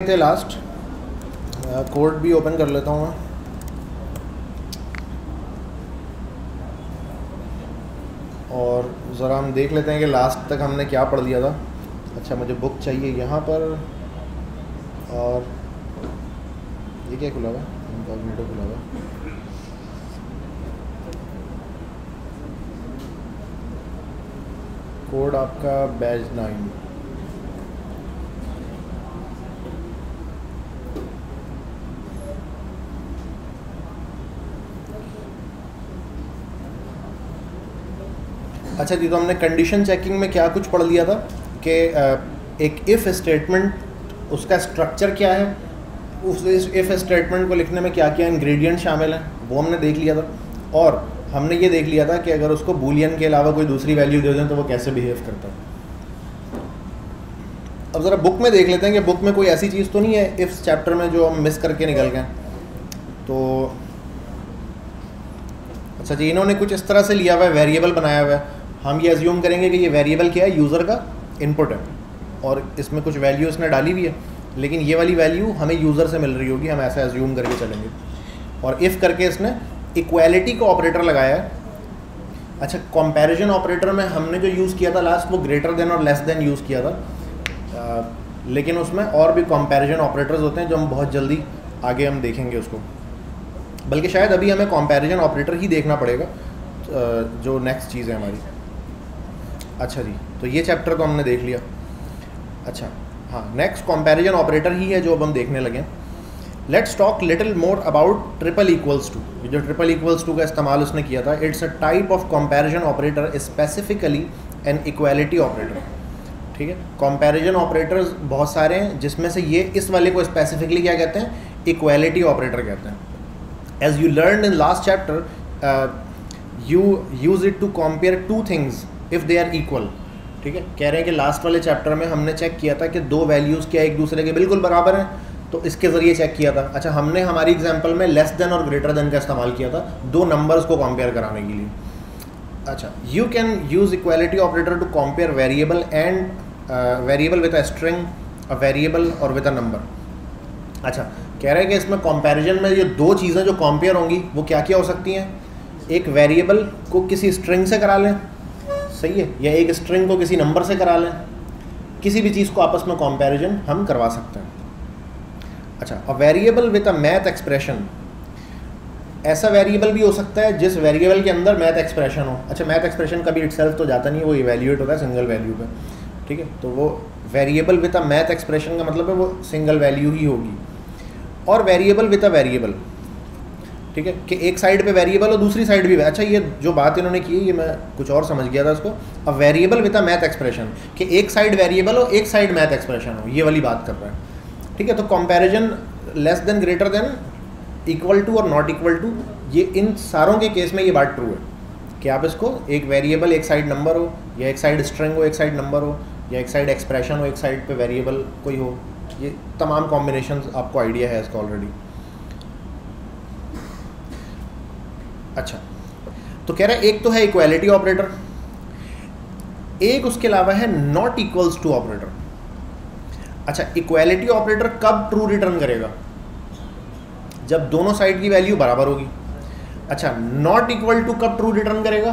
थे last code भी open कर लेता हूँ मैं। और ज़रा हम देख लेते हैं कि लास्ट तक हमने क्या पढ़ लिया था। अच्छा मुझे बुक चाहिए यहाँ पर। और ये क्या खुला हुआ इनकॉग्निटो खुला हुआ कोड आपका बैच नाइन अच्छा जी तो हमने कंडीशन चेकिंग में क्या कुछ पढ़ लिया था कि एक इफ़ स्टेटमेंट उसका स्ट्रक्चर क्या है, उस इफ़ स्टेटमेंट को लिखने में क्या क्या इंग्रेडिएंट शामिल हैं, वो हमने देख लिया था। और हमने ये देख लिया था कि अगर उसको बूलियन के अलावा कोई दूसरी वैल्यू दे दें तो वो कैसे बिहेव करता है। अब ज़रा बुक में देख लेते हैं कि बुक में कोई ऐसी चीज़ तो नहीं है इफ़ चैप्टर में जो हम मिस करके निकल गए। तो अच्छा जी, इन्होंने कुछ इस तरह से लिया हुआ है वेरिएबल बनाया हुआ है। हम ये एज्यूम करेंगे कि ये वेरिएबल क्या है? यूज़र का इनपुट है। और इसमें कुछ वैल्यू इसने डाली हुई है। लेकिन ये वाली वैल्यू हमें यूज़र से मिल रही होगी हम ऐसा एज्यूम करके चलेंगे। और इफ़ करके इसने इक्वालिटी का ऑपरेटर लगाया है। अच्छा कंपैरिजन ऑपरेटर में हमने जो यूज़ किया था लास्ट वो ग्रेटर देन और लेस देन यूज़ किया था। आ, लेकिन उसमें और भी कंपैरिजन ऑपरेटर्स होते हैं जो हम बहुत जल्दी आगे हम देखेंगे उसको। बल्कि शायद अभी हमें कंपैरिजन ऑपरेटर ही देखना पड़ेगा जो नेक्स्ट चीज़ है हमारी। अच्छा जी तो ये चैप्टर तो हमने देख लिया। अच्छा हाँ नेक्स्ट कंपैरिजन ऑपरेटर ही है जो अब हम देखने लगे let's talk little more about triple equals to जो ट्रिपल इक्वल्स टू का इस्तेमाल उसने किया था it's a type of comparison operator specifically an equality operator ठीक है? कंपैरिजन ऑपरेटर्स बहुत सारे हैं, जिसमें से ये इस वाले को स्पेसिफिकली क्या कहते हैं? इक्वालिटी ऑपरेटर कहते हैं। As you learn in last chapter you use it to compare two things if they are equal ठीक है? कह रहे हैं कि लास्ट वाले चैप्टर में हमने चेक किया था कि दो वैल्यूज़ क्या एक दूसरे के बिल्कुल बराबर हैं तो इसके ज़रिए चेक किया था। अच्छा हमने हमारी एग्ज़ाम्पल में लेस देन और ग्रेटर देन का इस्तेमाल किया था, दो नंबर्स को कंपेयर कराने के लिए। अच्छा you can use equality operator to compare variable and variable with a string a variable और विद अ नंबर अच्छा कह रहे हैं कि इसमें कंपैरिजन में ये दो चीज़ें जो कंपेयर होंगी, वो क्या क्या हो सकती हैं? एक वेरिएबल को किसी स्ट्रिंग से करा लें सही है? या एक स्ट्रिंग को किसी नंबर से करा लें? किसी भी चीज़ को आपस में कंपैरिजन हम करवा सकते हैं। अच्छा a variable with a math expression ऐसा वेरिएबल भी हो सकता है जिस वेरिएबल के अंदर मैथ एक्सप्रेशन हो। अच्छा मैथ एक्सप्रेशन कभी इट तो जाता नहीं वो इवेल्यूएट होता है सिंगल वैल्यू पे। ठीक है? तो वो variable with a math expression का मतलब है वो सिंगल वैल्यू ही होगी। और वेरिएबल विद अ वेरिएबल ठीक है? कि एक साइड पे वेरिएबल और दूसरी साइड भी अच्छा ये जो बात इन्होंने की, ये मैं कुछ और समझ गया था उसको अब variable with a math expression कि एक साइड वेरिएबल हो एक साइड मैथ एक्सप्रेशन हो, ये वाली बात कर रहा है। ठीक है? तो comparison less than greater than equal to और नॉट इक्वल टू ये इन सारों के केस में ये बात ट्रू है कि आप इसको एक वेरिएबल एक साइड नंबर हो, या एक साइड स्ट्रिंग हो, एक साइड नंबर हो, या एक साइड एक्सप्रेशन हो, एक साइड पे वेरिएबल कोई हो, ये तमाम कॉम्बिनेशन आपको आइडिया है इसका ऑलरेडी अच्छा। तो कह रहा है, एक तो है इक्वालिटी ऑपरेटर एक उसके अलावा है नॉट इक्वल्स टू ऑपरेटर अच्छा इक्वालिटी ऑपरेटर कब ट्रू रिटर्न करेगा? जब दोनों साइड की वैल्यू बराबर होगी। अच्छा नॉट इक्वल टू कब ट्रू रिटर्न करेगा?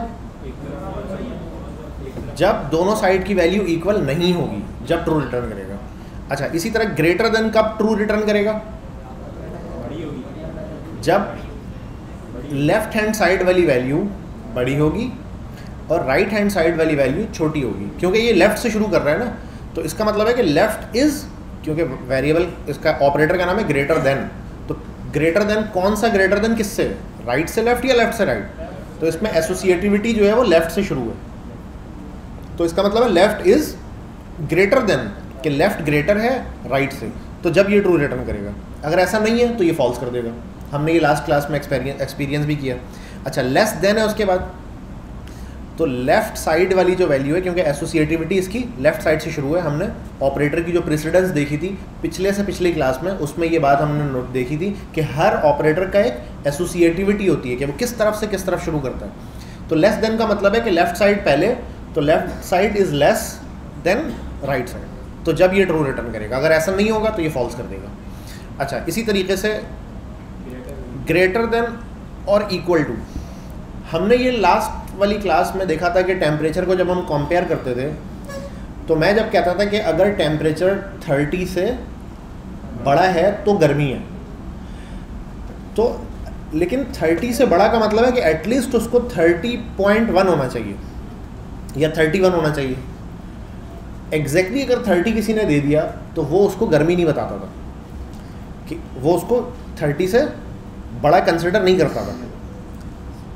जब दोनों साइड की वैल्यू इक्वल नहीं होगी, जब ट्रू रिटर्न करेगा। अच्छा इसी तरह ग्रेटर देन कब ट्रू रिटर्न करेगा? जब लेफ़्ट हैंड साइड वाली वैल्यू बड़ी होगी और राइट हैंड साइड वाली वैल्यू छोटी होगी। क्योंकि ये लेफ़्ट से शुरू कर रहा है ना तो इसका मतलब है कि लेफ़्ट इज़ क्योंकि वेरिएबल इसका ऑपरेटर का नाम है ग्रेटर देन तो ग्रेटर देन कौन सा ग्रेटर देन किससे? राइट से लेफ़्ट या लेफ़्ट से राइट तो इसमें एसोसिएटिविटी जो है वो लेफ़्ट से शुरू है। तो इसका मतलब है लेफ़्ट इज़ ग्रेटर देन कि लेफ़्ट ग्रेटर है राइट right से। तो जब ये ट्रू रिटर्न करेगा। अगर ऐसा नहीं है तो ये फॉल्स कर देगा। हमने ये लास्ट क्लास में एक्सपीरियंस भी किया। अच्छा लेस देन है उसके बाद। तो लेफ़्ट साइड वाली जो वैल्यू है, क्योंकि एसोसिएटिविटी इसकी लेफ़्ट साइड से शुरू है, हमने ऑपरेटर की जो प्रेसिडेंस देखी थी, पिछले से पिछली क्लास में, उसमें ये बात हमने नोट देखी थी कि हर ऑपरेटर का एक एसोसिएटिविटी होती है, कि वो किस तरफ़ से किस तरफ़ शुरू करता है। तो लेस देन का मतलब है कि लेफ़्ट साइड पहले तो left side is less than right side तो जब ये ट्रू रिटर्न करेगा, अगर ऐसा नहीं होगा तो ये फॉल्स कर देगा। अच्छा इसी तरीके से ग्रेटर देन और इक्वल टू हमने ये लास्ट वाली क्लास में देखा था कि टेम्परेचर को जब हम कंपेयर करते थे तो मैं जब कहता था कि अगर टेम्परेचर 30 से बड़ा है तो गर्मी है। तो लेकिन 30 से बड़ा का मतलब है कि एटलीस्ट उसको 30.1 होना चाहिए, या 31 होना चाहिए। एग्जैक्टली exactly अगर 30 किसी ने दे दिया तो वो उसको गर्मी नहीं बताता था। कि वो उसको 30 से बड़ा कंसिडर नहीं करता था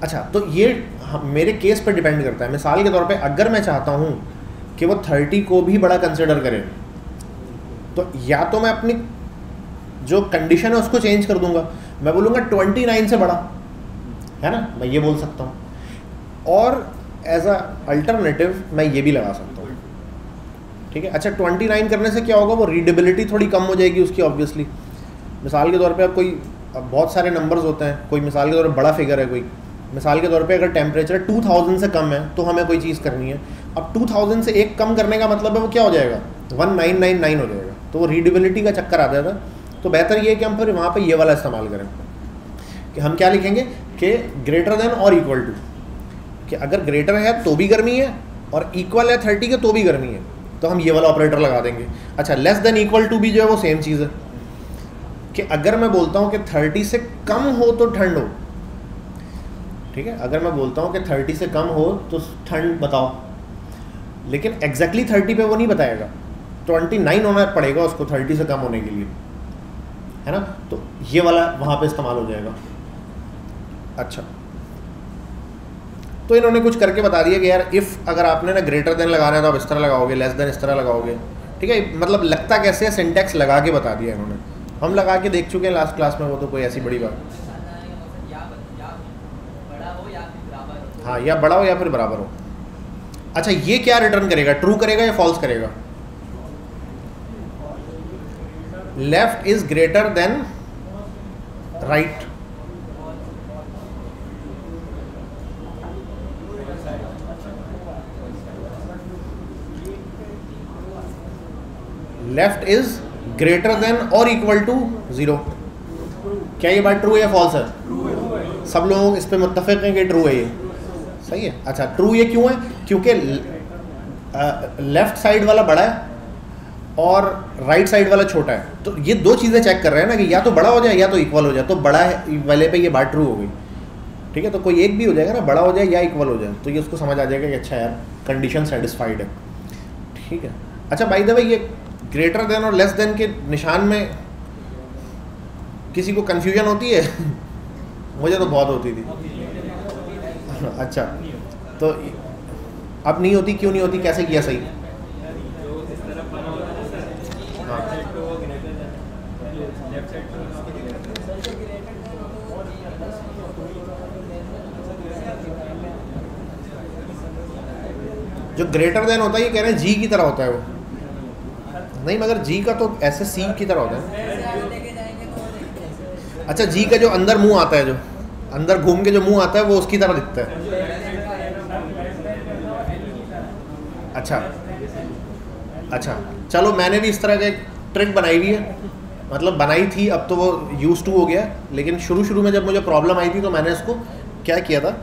अच्छा तो ये मेरे केस पर डिपेंड करता है। मिसाल के तौर पे अगर मैं चाहता हूँ कि वो 30 को भी बड़ा कंसिडर करे तो या तो मैं अपनी जो कंडीशन है उसको चेंज कर दूँगा। मैं बोलूँगा 29 से बड़ा, है ना? मैं ये बोल सकता हूँ। और एज अ अल्टरनेटिव मैं ये भी लगा सकता हूँ। ठीक है? अच्छा 29 करने से क्या होगा? वो रीडेबिलिटी थोड़ी कम हो जाएगी उसकी ऑब्वियसली मिसाल के तौर पे अब कोई अब बहुत सारे नंबर्स होते हैं। कोई मिसाल के तौर पर बड़ा फिगर है कोई। मिसाल के तौर पे अगर टेम्परेचर 2000 से कम है तो हमें कोई चीज़ करनी है। अब 2000 से एक कम करने का मतलब है वो क्या हो जाएगा? 1999 हो जाएगा। तो वो रीडेबिलिटी का चक्कर आ जाएगा तो बेहतर ये है कि हम फिर वहाँ पे ये वाला इस्तेमाल करें। कि हम क्या लिखेंगे? कि ग्रेटर देन और इक्वल टू कि अगर ग्रेटर है तो भी गर्मी है और इक्वल है थर्टी के तो भी गर्मी है। तो हम ये वाला ऑपरेटर लगा देंगे। अच्छा लेस देन इक्वल टू भी जो है वो सेम चीज़ है। कि अगर मैं बोलता हूँ कि थर्टी से कम हो तो ठंड हो। ठीक है? अगर मैं बोलता हूँ कि थर्टी से कम हो तो ठंड बताओ। लेकिन एग्जैक्टली exactly थर्टी पे वो नहीं बताएगा। ट्वेंटी नाइन होना पड़ेगा उसको थर्टी से कम होने के लिए। है ना? तो ये वाला वहाँ पे इस्तेमाल हो जाएगा। अच्छा। तो इन्होंने कुछ करके बता दिया कि यार इफ़ अगर आपने ना ग्रेटर देन लगाना है तो आप इस तरह लगाओगे लेस देन इस तरह लगाओगे। ठीक है? मतलब लगता कैसे है? सिंटेक्स लगा के बता दिया इन्होंने। हम लगा के देख चुके हैं लास्ट क्लास में वो तो कोई ऐसी बड़ी बात। हाँ या बड़ा हो या फिर बराबर हो। अच्छा ये क्या रिटर्न करेगा? ट्रू करेगा या फॉल्स करेगा? Left is greater than right left is greater than और इक्वल टू ज़ीरो क्या ये बात ट्रू है या फॉल्स है? सब लोग इस पर मुतफिक हैं कि ट्रू है ये। सही है? अच्छा ट्रू ये क्यों है? क्योंकि लेफ़्ट साइड वाला बड़ा है और राइट साइड वाला छोटा है। तो ये दो चीज़ें चेक कर रहे हैं ना कि या तो बड़ा हो जाए या तो इक्वल हो जाए। तो बड़ा है, वाले पे ये बात ट्रू हो गई। ठीक है? तो कोई एक भी हो जाएगा ना, बड़ा हो जाए या इक्वल हो जाए। तो ये उसको समझ आ जाएगा कि अच्छा यार कंडीशन सेटिस्फाइड है। ठीक है? अच्छा बाई द वे ये ग्रेटर देन और लेस देन के निशान में किसी को कन्फ्यूज़न होती है? मुझे तो बहुत होती थी। अच्छा तो अब नहीं होती, क्यों नहीं होती, कैसे किया सही? जो ग्रेटर देन होता है, ये कह रहे हैं जी की तरह होता है वो। नहीं, मगर जी का तो ऐसे सी की तरह होता है अच्छा जी का जो अंदर मुँह आता है, जो अंदर घूम के जो मुँह आता है, वो उसकी तरह दिखता है। अच्छा। अच्छा चलो, मैंने भी इस तरह का एक ट्रिक बनाई हुई है। मतलब बनाई थी, अब तो वो यूज़ टू हो गया। लेकिन शुरू शुरू में जब मुझे प्रॉब्लम आई थी तो मैंने इसको क्या किया था?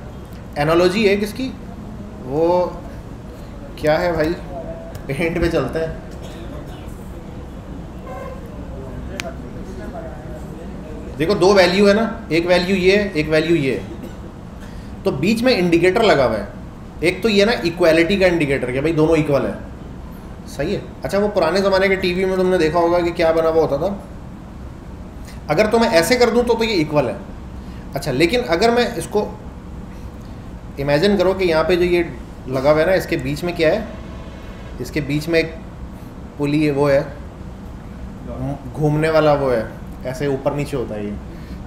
एनोलॉजी है किसकी? वो क्या है भाई? पेंट पे चलता है। देखो, दो वैल्यू है ना। एक वैल्यू ये, एक वैल्यू ये। तो बीच में इंडिकेटर लगा हुआ है। एक तो ये ना इक्वालिटी का इंडिकेटर क्या भाई दोनों इक्वल है। सही है। अच्छा वो पुराने ज़माने के टीवी में तुमने देखा होगा कि क्या बना हुआ होता था। अगर तो मैं ऐसे कर दूँ तो तो ये इक्वल है। अच्छा लेकिन अगर मैं इसको इमेजिन करो कि यहाँ पे जो ये लगा हुआ है ना, इसके बीच में क्या है? इसके बीच में एक पुली वो है। घूमने वाला वो है। ऐसे ऊपर नीचे होता है ये।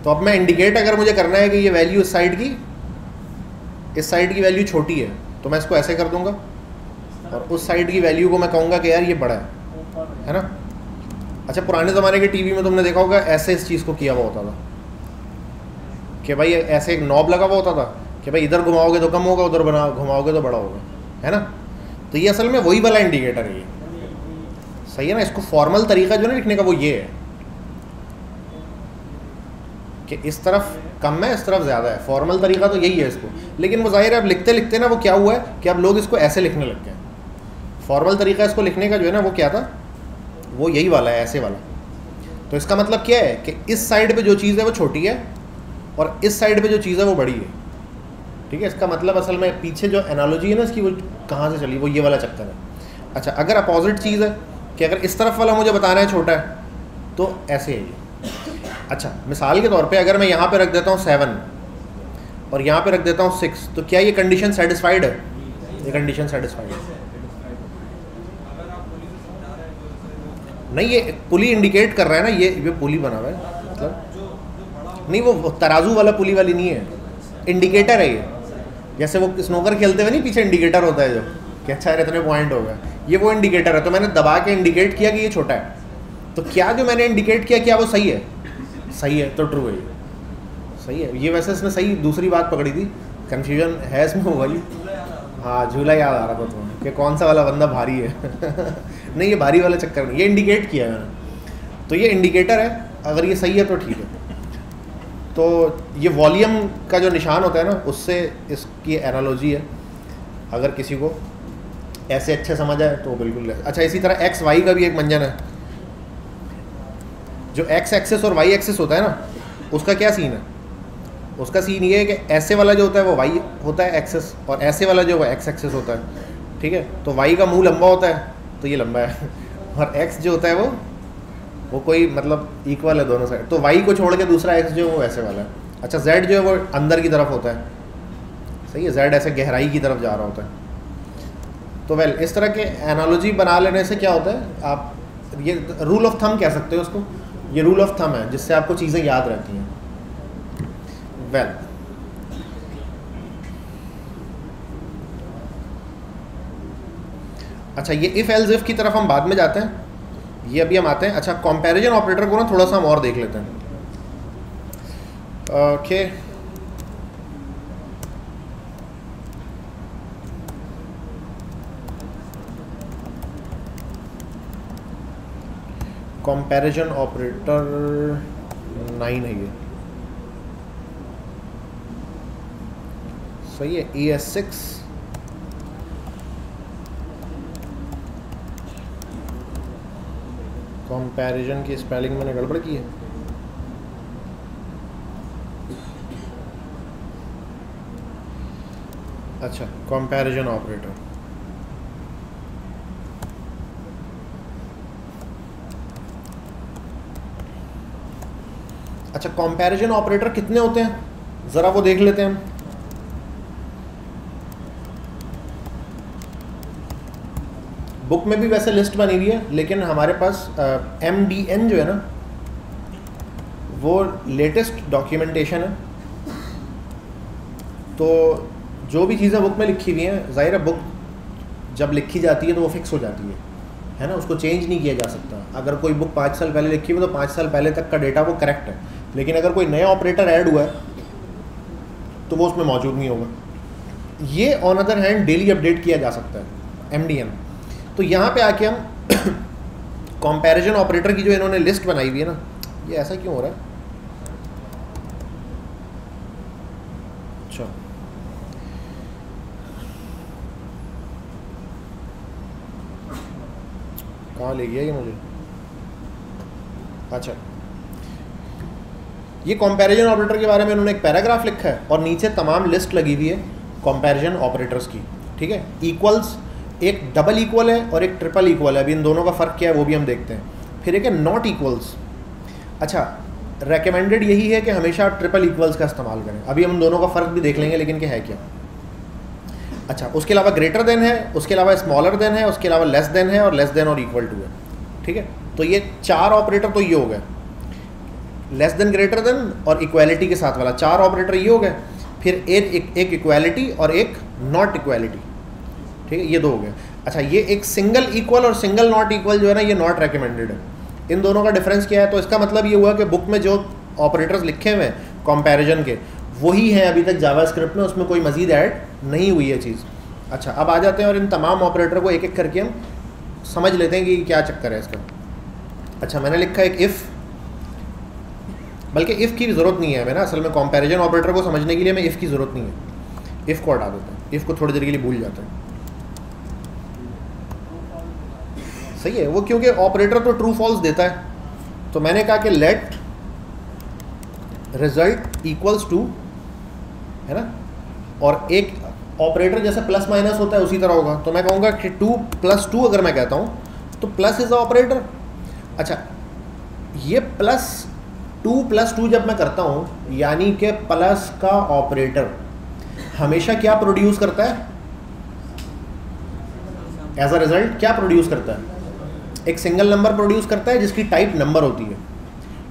तो अब मैं इंडिकेट अगर मुझे करना है कि ये वैल्यू इस साइड की, इस साइड की वैल्यू छोटी है तो मैं इसको ऐसे कर दूँगा। और उस साइड की वैल्यू को मैं कहूँगा कि यार ये बड़ा है है ना? अच्छा पुराने ज़माने के टीवी में तुमने देखा होगा, ऐसे इस चीज़ को किया हुआ होता था। कि भाई ऐसे एक नॉब लगा हुआ होता था कि भाई इधर घुमाओगे तो कम होगा, उधर बना, घुमाओगे तो बड़ा होगा, है ना? तो ये असल में वही वाला इंडिकेटर है ये। सही है ना? इसको फॉर्मल तरीका जो है लिखने का वो ये है। कि इस तरफ़ कम है, इस तरफ़ ज़्यादा है। फॉर्मल तरीका तो यही है इसको। लेकिन वो ज़ाहिर है, अब लिखते लिखते ना वो क्या हुआ है कि अब लोग इसको ऐसे लिखने लग गए फॉर्मल तरीका इसको लिखने का जो है ना, वो क्या था? वो यही वाला है, ऐसे वाला। तो इसका मतलब क्या है कि इस साइड पे जो चीज़ है, वो छोटी है और इस साइड पे जो चीज़ है, वो बड़ी है। ठीक है? इसका मतलब असल में पीछे जो एनालॉजी है ना, इसकी वो कहाँ से चली, वो ये वाला चक्कर है। अच्छा अगर अपोजिट चीज़ है कि अगर इस तरफ़ वाला मुझे बताना है छोटा है तो ऐसे है ये। अच्छा मिसाल के तौर पे अगर मैं यहाँ पे रख देता हूँ सेवन और यहाँ पे रख देता हूँ सिक्स तो क्या ये कंडीशन सेटिस्फाइड है? ये कंडीशन सेटिस्फाइड है। नहीं, ये पुली इंडिकेट कर रहा है ना, ये ये पुली बना हुआ है मतलब। नहीं, वो तराजू वाला पुली वाली नहीं है। इंडिकेटर है ये। जैसे वो स्नोकर खेलते हुए नहीं, पीछे इंडिकेटर होता है जो, कि अच्छा है इतने पॉइंट हो गया ये वो इंडिकेटर है तो मैंने दबा के इंडिकेट किया कि ये छोटा है। तो क्या जो मैंने इंडिकेट किया, क्या वो सही है? सही है तो ट्रू है सही है। ये वैसे इसने सही दूसरी बात पकड़ी थी। कन्फ्यूज़न है इसमें वही हाँ झूला याद आ रहा था तुम्हें, कि कौन सा वाला बंदा भारी है। नहीं, ये भारी वाला चक्कर नहीं, ये इंडिकेट किया है मैंने। तो ये इंडिकेटर है, अगर ये सही है तो ठीक है। तो ये वॉल्यूम का जो निशान होता है ना, उससे इसकी एनालॉजी है। अगर किसी को ऐसे अच्छे समझ आए तो बिल्कुल अच्छा इसी तरह एक्स वाई का भी एक मंजन है। जो एक्स एक्सेस और वाई एक्सेस होता है ना, उसका क्या सीन है? उसका सीन ये है कि ऐसे वाला जो होता है वो वाई होता है एक्सेस और ऐसे वाला जो है एक्स एक्सेस होता है, ठीक है? तो वाई का मुँह लंबा होता है तो ये लंबा है। और एक्स जो होता है वो वो कोई मतलब इक्वल है दोनों साइड तो वाई को छोड़ के दूसरा एक्स जो है वो ऐसे वाला है। अच्छा जेड जो है वो अंदर की तरफ़ होता है। सही है जेड ऐसे गहराई की तरफ़ जा रहा होता है। तो वेल इस तरह के एनालॉजी बना लेने से क्या होता है? आप ये रूल ऑफ़ थम कह सकते हो उसको ये रूल ऑफ़ थम है जिससे आपको चीज़ें याद रहती हैं। वेल well, अच्छा ये इफ़ एल्स इफ़ की तरफ़ हम बाद में जाते हैं। ये अभी हम आते हैं। अच्छा कंपैरिजन ऑपरेटर को ना थोड़ा सा हम और देख लेते हैं। Okay okay. Comparison operator nine है ये। सही है ई एस सिक्स कंपैरिजन की स्पेलिंग मैंने गड़बड़ की है। अच्छा कंपैरिजन ऑपरेटर अच्छा कंपैरिजन ऑपरेटर कितने होते हैं? ज़रा वो देख लेते हैं बुक में भी वैसे लिस्ट बनी हुई है, लेकिन हमारे पास एम डी एन जो है ना, वो लेटेस्ट डॉक्यूमेंटेशन है। तो जो भी चीज़ें बुक में लिखी हुई हैं, ज़ाहिर है बुक जब लिखी जाती है तो वो फिक्स हो जाती है। है ना? उसको चेंज नहीं किया जा सकता। अगर कोई बुक पाँच साल पहले लिखी हुई तो पाँच साल पहले तक का डेटा वो करेक्ट है। लेकिन अगर कोई नया ऑपरेटर ऐड हुआ है तो वो उसमें मौजूद नहीं होगा। ये on other hand daily update किया जा सकता है एमडीएम तो यहाँ पे आके हम कंपैरिजन ऑपरेटर की जो इन्होंने लिस्ट बनाई हुई है ना, ये ऐसा क्यों हो रहा है? अच्छा। कहाँ ले गया ये मुझे? अच्छा। ये कंपैरिजन ऑपरेटर के बारे में उन्होंने एक पैराग्राफ लिखा है और नीचे तमाम लिस्ट लगी हुई है कंपैरिजन ऑपरेटर्स की, ठीक है? इक्वल्स एक डबल इक्वल है और एक ट्रिपल इक्वल है। अभी इन दोनों का फ़र्क क्या है वो भी हम देखते हैं। फिर एक है नॉट इक्वल्स अच्छा रेकमेंडेड यही है कि हमेशा ट्रिपल इक्वल्स का इस्तेमाल करें। अभी हम दोनों का फ़र्क भी देख लेंगे, लेकिन क्या है क्या? अच्छा उसके अलावा ग्रेटर देन है, उसके अलावा स्मॉलर देन है, उसके अलावा लेस देन है और लेस देन और इक्वल टू है, ठीक है? तो ये चार ऑपरेटर तो ये हो गए। लेस देन ग्रेटर देन और इक्वालिटी के साथ वाला। चार ऑपरेटर ये हो गए, फिर एक एक इक्वालिटी और एक नॉट इक्वालिटी ठीक है, ये दो हो गए। अच्छा ये एक सिंगल इक्वल और सिंगल नॉट इक्वल जो है ना, ये नॉट रिकमेंडेड है। इन दोनों का डिफरेंस क्या है? तो इसका मतलब ये हुआ कि बुक में जो ऑपरेटर्स लिखे हुए हैं कंपैरिजन के, वही हैं अभी तक जावा स्क्रिप्ट में, उसमें कोई मजीद ऐड नहीं हुई है चीज़। अच्छा अब आ जाते हैं और इन तमाम ऑपरेटर को एक एक करके हम समझ लेते हैं कि क्या चक्कर है इसका। अच्छा मैंने लिखा एक इफ़ बल्कि इफ़ की भी ज़रूरत नहीं है हमें ना, असल में कंपैरिजन ऑपरेटर को समझने के लिए हमें इफ़ की ज़रूरत नहीं है। इफ़ को हटा देते हैं। इफ़ को थोड़ी देर के लिए भूल जाते हैं। सही है, वो क्योंकि ऑपरेटर तो ट्रू फॉल्स देता है। तो मैंने कहा कि लेट रिज़ल्ट इक्वल्स टू है ना? और एक ऑपरेटर जैसे प्लस माइनस होता है, उसी तरह होगा। तो मैं कहूँगा कि टू प्लस टू अगर मैं कहता हूँ तो प्लस इज़ ऑपरेटर अच्छा ये प्लस टू प्लस टू जब मैं करता हूँ, यानी कि प्लस का ऑपरेटर, हमेशा क्या प्रोड्यूस करता है? एज अ रिज़ल्ट क्या प्रोड्यूस करता है? एक सिंगल नंबर प्रोड्यूस करता है, जिसकी टाइप नंबर होती है।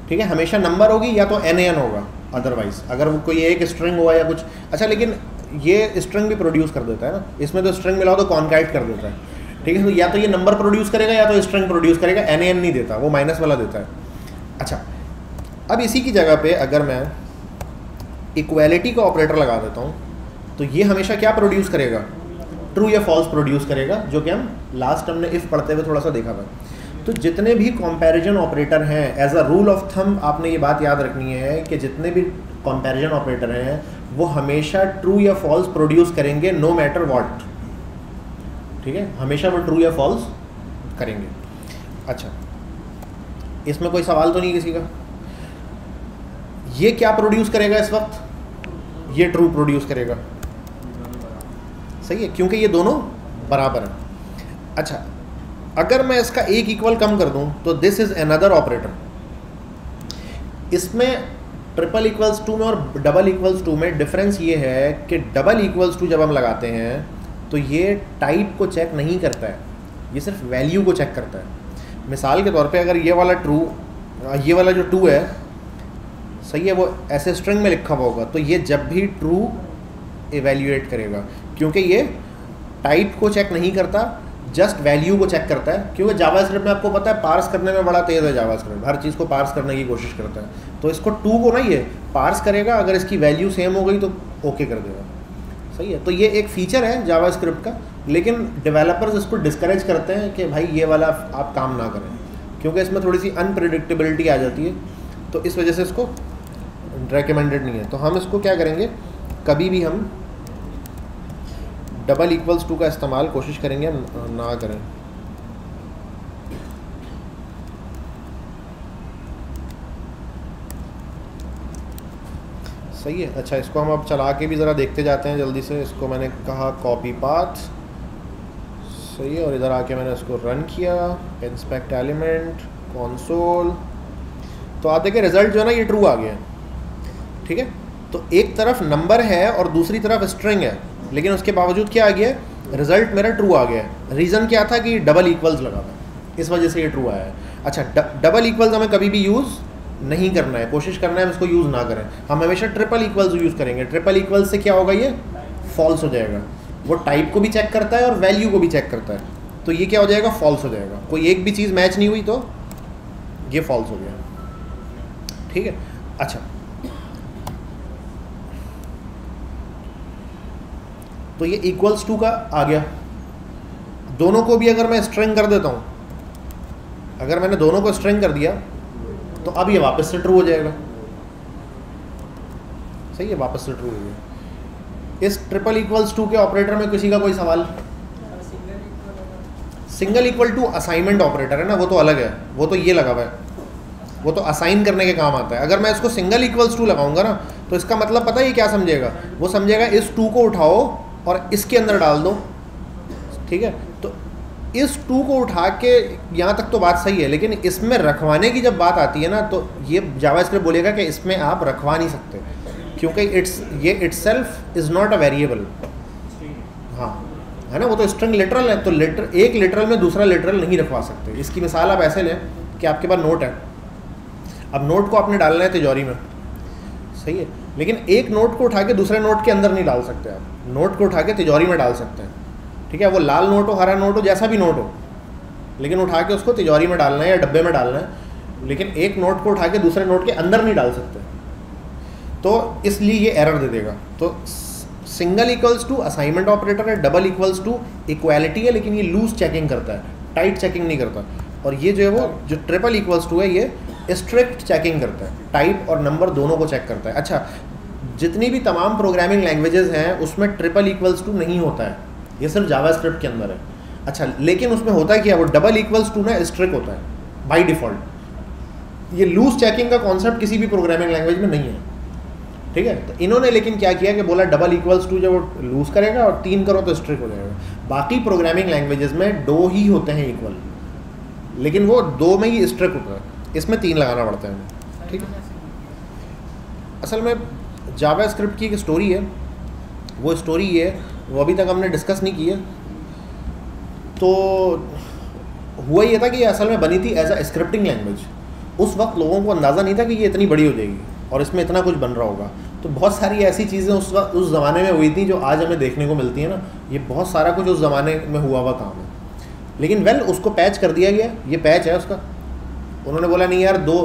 ठीक है? हमेशा नंबर होगी, या तो एन एन होगा अदरवाइज़ अगर वो कोई एक स्ट्रिंग हुआ या कुछ। अच्छा लेकिन ये स्ट्रिंग भी प्रोड्यूस कर देता है ना। इसमें तो स्ट्रिंग मिलाओ तो कॉन्कैट कर देता है। ठीक है? तो या तो ये नंबर प्रोड्यूस करेगा, या तो स्ट्रिंग प्रोड्यूस करेगा। एन एन नहीं देता, वो माइनस वाला देता है। अच्छा अब इसी की जगह पे अगर मैं इक्वालिटी का ऑपरेटर लगा देता हूँ तो ये हमेशा क्या प्रोड्यूस करेगा? ट्रू या फॉल्स प्रोड्यूस करेगा, जो कि हम लास्ट हमने इफ़ पढ़ते हुए थोड़ा सा देखा था। तो जितने भी कंपैरिजन ऑपरेटर हैं as a rule of thumb आपने ये बात याद रखनी है कि जितने भी कंपैरिजन ऑपरेटर हैं, वो हमेशा ट्रू या फॉल्स प्रोड्यूस करेंगे नो मैटर वॉट ठीक है? हमेशा वो ट्रू या फॉल्स करेंगे। अच्छा। इसमें कोई सवाल तो नहीं किसी का? ये क्या प्रोड्यूस करेगा इस वक्त? ये ट्रू प्रोड्यूस करेगा। सही है, क्योंकि ये दोनों बराबर हैं। अच्छा अगर मैं इसका एक इक्वल कम कर दूँ तो दिस इज़ अनदर ऑपरेटर इसमें ट्रिपल इक्वल्स टू में और डबल इक्वल्स टू में डिफरेंस ये है कि डबल इक्वल्स टू जब हम लगाते हैं तो ये टाइप को चेक नहीं करता है। ये सिर्फ़ वैल्यू को चेक करता है। मिसाल के तौर पे अगर ये वाला ट्रू ये वाला जो टू है सही है, वो ऐसे स्ट्रिंग में लिखा हुआ होगा। तो ये जब भी ट्रू एवेल्यूएट करेगा, क्योंकि ये टाइप को चेक नहीं करता जस्ट वैल्यू को चेक करता है, क्योंकि जावा स्क्रिप्ट में आपको पता है पार्स करने में बड़ा तेज़ है जावा स्क्रिप्ट हर चीज़ को पार्स करने की कोशिश करता है। तो इसको टू को नहीं है पार्स करेगा, अगर इसकी वैल्यू सेम हो गई तो ओके कर देगा। सही है तो ये एक फीचर है जावा स्क्रिप्ट का, लेकिन डेवलपर्स इसको डिस्करेज करते हैं कि भाई ये वाला आप काम ना करें, क्योंकि इसमें थोड़ी सी अनप्रडिक्टेबिलिटी आ जाती है। तो इस वजह से इसको रिकमेंडेड नहीं है। तो हम इसको क्या करेंगे? कभी भी हम डबल इक्वल्स टू का इस्तेमाल कोशिश करेंगे ना करें। सही है। अच्छा इसको हम अब चला के भी ज़रा देखते जाते हैं जल्दी से। इसको मैंने कहा कॉपी पाथ सही है, और इधर आके मैंने इसको रन किया। इंस्पेक्ट एलिमेंट कॉन्सोल तो आप देखें रिज़ल्ट जो है ना, ये ट्रू आ गया ठीक है? तो एक तरफ़ नंबर है और दूसरी तरफ़ स्ट्रिंग है। लेकिन उसके बावजूद क्या आ गया रिज़ल्ट मेरा ट्रू आ गया रीज़न क्या था कि डबल इक्वल्स लगा था। इस वजह से ये ट्रू आया है। अच्छा डबल इक्वल्स हमें कभी भी यूज़ नहीं करना है। कोशिश करना है हम इसको यूज़ ना करें। हम हमेशा ट्रिपल इक्वल्स यूज़ करेंगे। ट्रिपल इक्वल्स से क्या होगा ये? फॉल्स हो जाएगा। वो टाइप को भी चेक करता है और वैल्यू को भी चेक करता है। तो ये क्या हो जाएगा? फॉल्स हो जाएगा। कोई एक भी चीज़ मैच नहीं हुई तो ये फॉल्स हो गया। ठीक है? अच्छा तो ये इक्वल्स टू का आ गया। दोनों को भी अगर मैं स्ट्रिंग कर देता हूँ, अगर मैंने दोनों को स्ट्रिंग कर दिया तो अब ये वापस से ट्रू हो जाएगा। सही है, वापस से ट्रू हो गया। इस ट्रिपल इक्वल्स टू के ऑपरेटर में किसी का कोई सवाल? Single equal to assignment operator है ना, वो तो अलग है। वो तो ये लगा हुआ है। वो तो असाइन करने के काम आता है। अगर मैं इसको सिंगल इक्वल्स टू लगाऊँगा ना तो इसका मतलब पता है ये क्या समझेगा? वो समझेगा इस टू को उठाओ और इसके अंदर डाल दो। ठीक है? तो इस टू को उठा के यहाँ तक तो बात सही है, लेकिन इसमें रखवाने की जब बात आती है ना तो ये जावा स्क्रिप्ट बोलेगा कि इसमें आप रखवा नहीं सकते, क्योंकि इट्स ये itself is not a variable हाँ है ना? वो तो स्ट्रिंग लिटरल है तो लिटर एक लिटरल में दूसरा लिटरल नहीं रखवा सकते। इसकी मिसाल आप ऐसे लें कि आपके पास नोट है। अब नोट को आपने डालना है तिजोरी में। सही है? लेकिन एक नोट को उठा के दूसरे नोट के अंदर नहीं डाल सकते आप। नोट को उठा के तिजोरी में डाल सकते हैं। ठीक है, वो लाल नोट हो, हरा नोट हो, जैसा भी नोट हो। लेकिन उठा के उसको तिजोरी में डालना है या डब्बे में डालना है। लेकिन एक नोट को उठा के दूसरे नोट के अंदर नहीं डाल सकते। तो इसलिए ये एरर दे देगा। तो single equals to, assignment operator है, डबल इक्वल्स टू, इक्वालिटी है, लेकिन ये लूज चेकिंग करता है। टाइट चेकिंग नहीं करता। और ये जो है वो, जो ट्रिपल इक्वल्स टू है, ये स्ट्रिक्ट चेकिंग करता है। टाइप और नंबर दोनों को चेक करता है। अच्छा जितनी भी तमाम प्रोग्रामिंग लैंग्वेजेस हैं, उसमें ट्रिपल इक्वल्स टू नहीं होता है। ये सिर्फ़ जावा के अंदर है। अच्छा लेकिन उसमें होता है? क्या वो डबल इक्वल्स टू ना स्ट्रिक होता है बाई डिफ़ॉल्ट ये लूज चेकिंग का कॉन्सेप्ट किसी भी प्रोग्रामिंग लैंग्वेज में नहीं है। ठीक है? तो इन्होंने लेकिन क्या किया कि बोला डबल इक्वल्स टू जब वो लूज करेगा और तीन करो तो स्ट्रिक हो जाएगा। बाकी प्रोग्रामिंग लैंग्वेजेस में दो ही होते हैं इक्वल लेकिन वो दो में ही स्ट्रिक होता है। इसमें तीन लगाना पड़ता है। ठीक है? असल में जावा स्क्रिप्ट की एक स्टोरी है। वो स्टोरी ये है, वो अभी तक हमने डिस्कस नहीं की है। तो हुआ ये था कि ये असल में बनी थी एज अ स्क्रिप्टिंग लैंग्वेज उस वक्त लोगों को अंदाज़ा नहीं था कि ये इतनी बड़ी हो जाएगी और इसमें इतना कुछ बन रहा होगा। तो बहुत सारी ऐसी चीज़ें उस वक्त, उस ज़माने में हुई थी जो आज हमें देखने को मिलती है ना। ये बहुत सारा कुछ उस ज़माने में हुआ हुआ काम है लेकिन वेल, उसको पैच कर दिया गया। ये पैच है उसका। उन्होंने बोला, नहीं यार, दो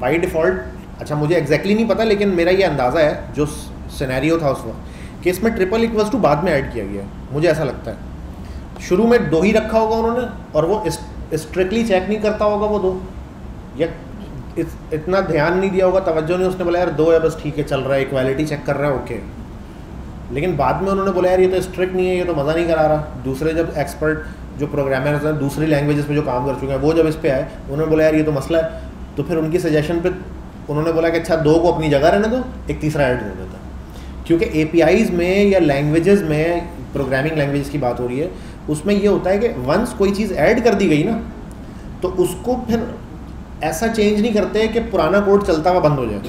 बाई डिफ़ॉल्ट अच्छा मुझे एग्जैक्टली exactly नहीं पता लेकिन मेरा ये अंदाज़ा है जो सिनेरियो था उस वक्त कि इसमें ट्रिपल इक्वल्स टू बाद में ऐड किया गया मुझे ऐसा लगता है। शुरू में दो ही रखा होगा उन्होंने और वो स्ट्रिक्टली चेक नहीं करता होगा वो दो। या इत, इतना ध्यान नहीं दिया होगा तवज्जो नहीं उसने बोला यार दो है बस ठीक है चल रहा है इक्वालिटी चेक कर रहा है ओके लेकिन बाद में उन्होंने बोला यार ये तो स्ट्रिक्ट नहीं है ये तो मज़ा नहीं करा रहा। दूसरे जब एक्सपर्ट जो प्रोग्रामर्स हैं दूसरी लैंग्वेजेस में जो काम कर चुके हैं वो जब इस पर आए उन्होंने बोला यार ये तो मसला है। तो फिर उनकी सजेशन पे उन्होंने बोला कि अच्छा दो को अपनी जगह रहने दो, एक तीसरा ऐड कर देता। क्योंकि ए में या लैंग्वेजेस में प्रोग्रामिंग लैंग्वेज की बात हो रही है, उसमें ये होता है कि वंस कोई चीज़ ऐड कर दी गई ना तो उसको फिर ऐसा चेंज नहीं करते कि पुराना कोड चलता हुआ बंद हो जाए।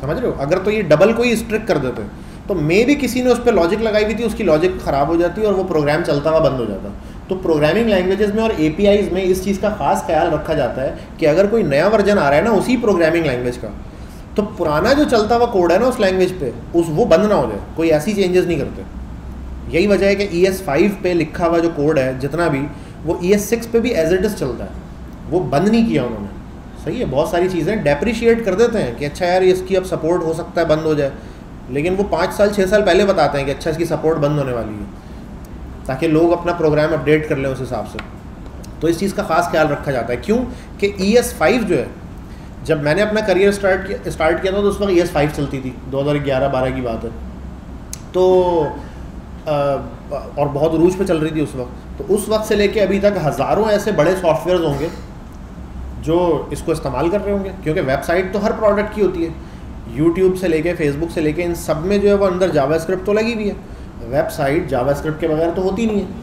समझ रहे हो? अगर तो ये डबल को ही स्ट्रिक कर देते। तो मे भी किसी ने उस पर लॉजिक लगाई हुई थी, उसकी लॉजिक ख़राब हो जाती और वो प्रोग्राम चलता हुआ बंद हो जाता। तो प्रोग्रामिंग लैंग्वेजेस में और ए में इस चीज़ का खास ख्याल रखा जाता है कि अगर कोई नया वर्जन आ रहा है ना, उसी प्रोग्रामिंग लैंग्वेज का तो पुराना जो चलता हुआ कोड है ना उस लैंग्वेज पे, उस, वो बंद ना हो जाए, कोई ऐसी चेंजेस नहीं करते। यही वजह है कि ई एस फाइव पे लिखा हुआ जो कोड है, जितना भी, वो ई एस सिक्स पे भी एज इट इज़ चलता है। वो बंद नहीं किया उन्होंने। सही है, बहुत सारी चीज़ें डेप्रिशिएट कर देते हैं कि अच्छा यार, इसकी अब सपोर्ट हो सकता है, बंद हो जाए। लेकिन वो पाँच साल छः साल पहले बताते हैं कि अच्छा इसकी सपोर्ट बंद होने वाली है। ताकि लोग अपना प्रोग्राम अपडेट कर लें उस हिसाब से। तो इस चीज़ का खास ख्याल रखा जाता है। क्यों? कि ई एस फाइव जो है जब मैंने अपना करियर स्टार्ट किया स्टार्ट किया था तो उस वक्त ई एस फाइव चलती थी। दो हज़ार ग्यारह बारह की बात है। तो आ, और बहुत रूज पे चल रही थी उस वक्त। तो उस वक्त से लेके अभी तक हज़ारों ऐसे बड़े सॉफ्टवेयर होंगे जो इसको इस्तेमाल कर रहे होंगे। क्योंकि वेबसाइट तो हर प्रोडक्ट की होती है। यूट्यूब से लेके फेसबुक से लेके इन सब में जो है वो अंदर जावा स्क्रिप्ट तो लगी हुई है। वेबसाइट जावा स्क्रिप्ट के बगैर तो होती नहीं है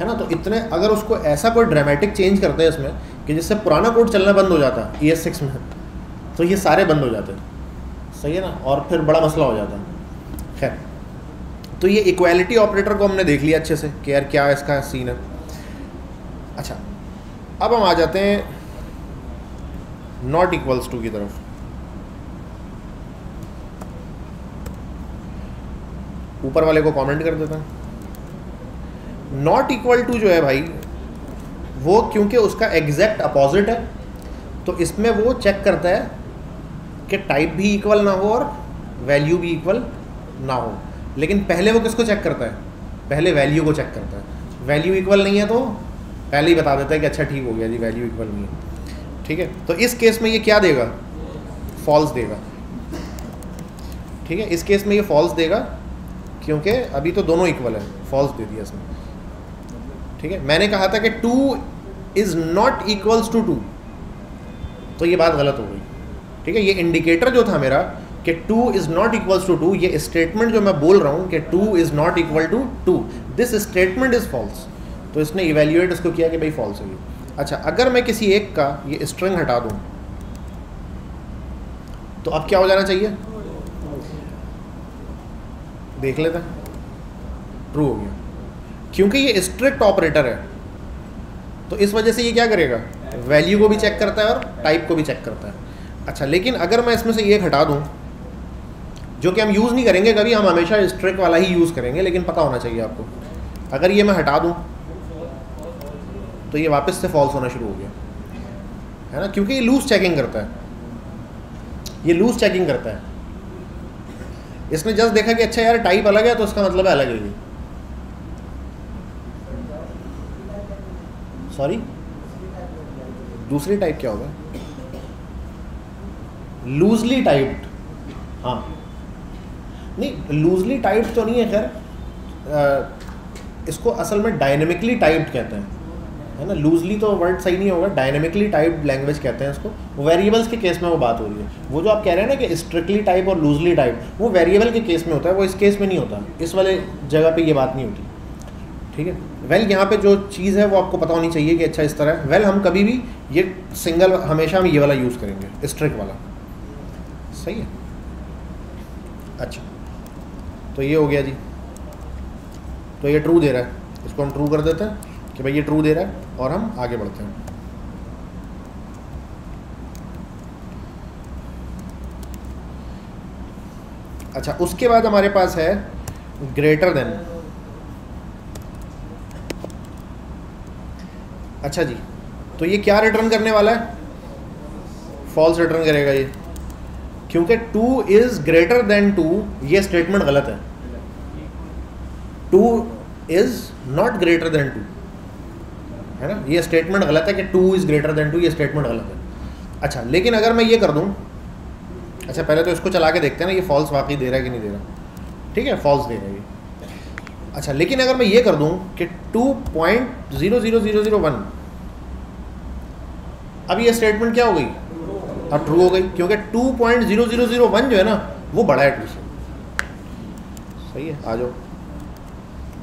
है ना? तो इतने, अगर उसको ऐसा कोई ड्रामेटिक चेंज करते हैं इसमें कि जिससे पुराना कोड चलना बंद हो जाता है ई एस सिक्स में तो ये सारे बंद हो जाते हैं। सही है ना? और फिर बड़ा मसला हो जाता खैर तो ये इक्वालिटी ऑपरेटर को हमने देख लिया अच्छे से कि यार क्या इसका सीन है। अच्छा अब हम आ जाते हैं नॉट इक्वल्स टू की तरफ़। ऊपर वाले को कमेंट कर देता हूँ। नॉट इक्वल टू जो है भाई, वो क्योंकि उसका एग्जैक्ट अपोजिट है तो इसमें वो चेक करता है कि टाइप भी इक्वल ना हो और वैल्यू भी इक्वल ना हो। लेकिन पहले वो किसको चेक करता है? पहले वैल्यू को चेक करता है। वैल्यू इक्वल नहीं है तो पहले ही बता देता है कि अच्छा ठीक हो गया जी वैल्यू इक्वल नहीं है। ठीक है? तो इस केस में ये क्या देगा? फॉल्स देगा। ठीक है? इस केस में ये फॉल्स देगा क्योंकि अभी तो दोनों इक्वल है। फॉल्स दे दिया इसमें ठीक है? मैंने कहा था कि two is not equals to two तो ये बात गलत हो गई। ठीक है? ये इंडिकेटर जो था मेरा कि two is not equals to two ये स्टेटमेंट जो मैं बोल रहा हूँ कि two is not equal to two this statement is false तो इसने इवेल्यूएट इसको किया कि भाई फॉल्स है अच्छा अगर मैं किसी एक का ये स्ट्रिंग हटा दूँ तो अब क्या हो जाना चाहिए? देख लेते हैं। ट्रू हो गया। क्योंकि ये स्ट्रिक्ट ऑपरेटर है। तो इस वजह से ये क्या करेगा? वैल्यू को भी चेक करता है और टाइप को भी चेक करता है। अच्छा लेकिन अगर मैं इसमें से ये हटा दूँ, जो कि हम यूज़ नहीं करेंगे, कभी हम हमेशा स्ट्रिक वाला ही यूज़ करेंगे, लेकिन पता होना चाहिए आपको। अगर ये मैं हटा दूँ तो ये वापस से फॉल्स होना शुरू हो गया। है ना? क्योंकि ये लूज चेकिंग करता है। ये लूज चेकिंग करता है। इसने जस्ट देखा कि अच्छा यार टाइप अलग है तो उसका मतलब अलग है। सॉरी दूसरी टाइप क्या होगा? लूजली टाइप्ड हाँ। नहीं लूजली टाइप्ड तो नहीं है, खैर। इसको असल में डायनेमिकली टाइप्ड कहते हैं। है ना? लूजली तो वर्ड सही नहीं होगा डायनेमिकली टाइप्ड लैंग्वेज कहते हैं इसको। वो वेरिएबल्स के केस में वो बात हो रही है। वो जो आप कह रहे हैं ना कि स्ट्रिक्टली टाइप और लूजली टाइप वो वेरिएबल के केस में होता है, वो इस केस में नहीं होता। इस वाले जगह पे ये बात नहीं होती। ठीक है? वेल यहाँ पे जो चीज़ है वो आपको पता होनी चाहिए कि अच्छा इस तरह वेल हम कभी भी ये सिंगल हमेशा हम ये वाला यूज़ करेंगे स्ट्रिक वाला। सही है? अच्छा। तो ये हो गया जी। तो ये ट्रू दे रहा है। इसको हम ट्रू कर देते हैं कि भाई ये ट्रू दे रहा है। और हम आगे बढ़ते हैं। अच्छा उसके बाद हमारे पास है ग्रेटर देन अच्छा जी तो ये क्या रिटर्न करने वाला है? फॉल्स रिटर्न करेगा ये। क्योंकि two is greater than two ये स्टेटमेंट गलत है। Two is not greater than two है ना? ये स्टेटमेंट गलत है कि two is greater than two ये स्टेटमेंट गलत है। अच्छा लेकिन अगर मैं ये कर दूँ अच्छा पहले तो इसको चला के देखते हैं ना, ये फॉल्स वाकई दे रहा है कि नहीं दे रहा। ठीक है? फॉल्स दे रहा है ये। अच्छा लेकिन अगर मैं ये कर दूँ कि two point zero zero zero zero one अब ये स्टेटमेंट क्या हो गई? अब ट्रू हो गई, क्योंकि two point zero zero zero one जो है ना, वो बड़ा है टू से। सही है? आ जाओ।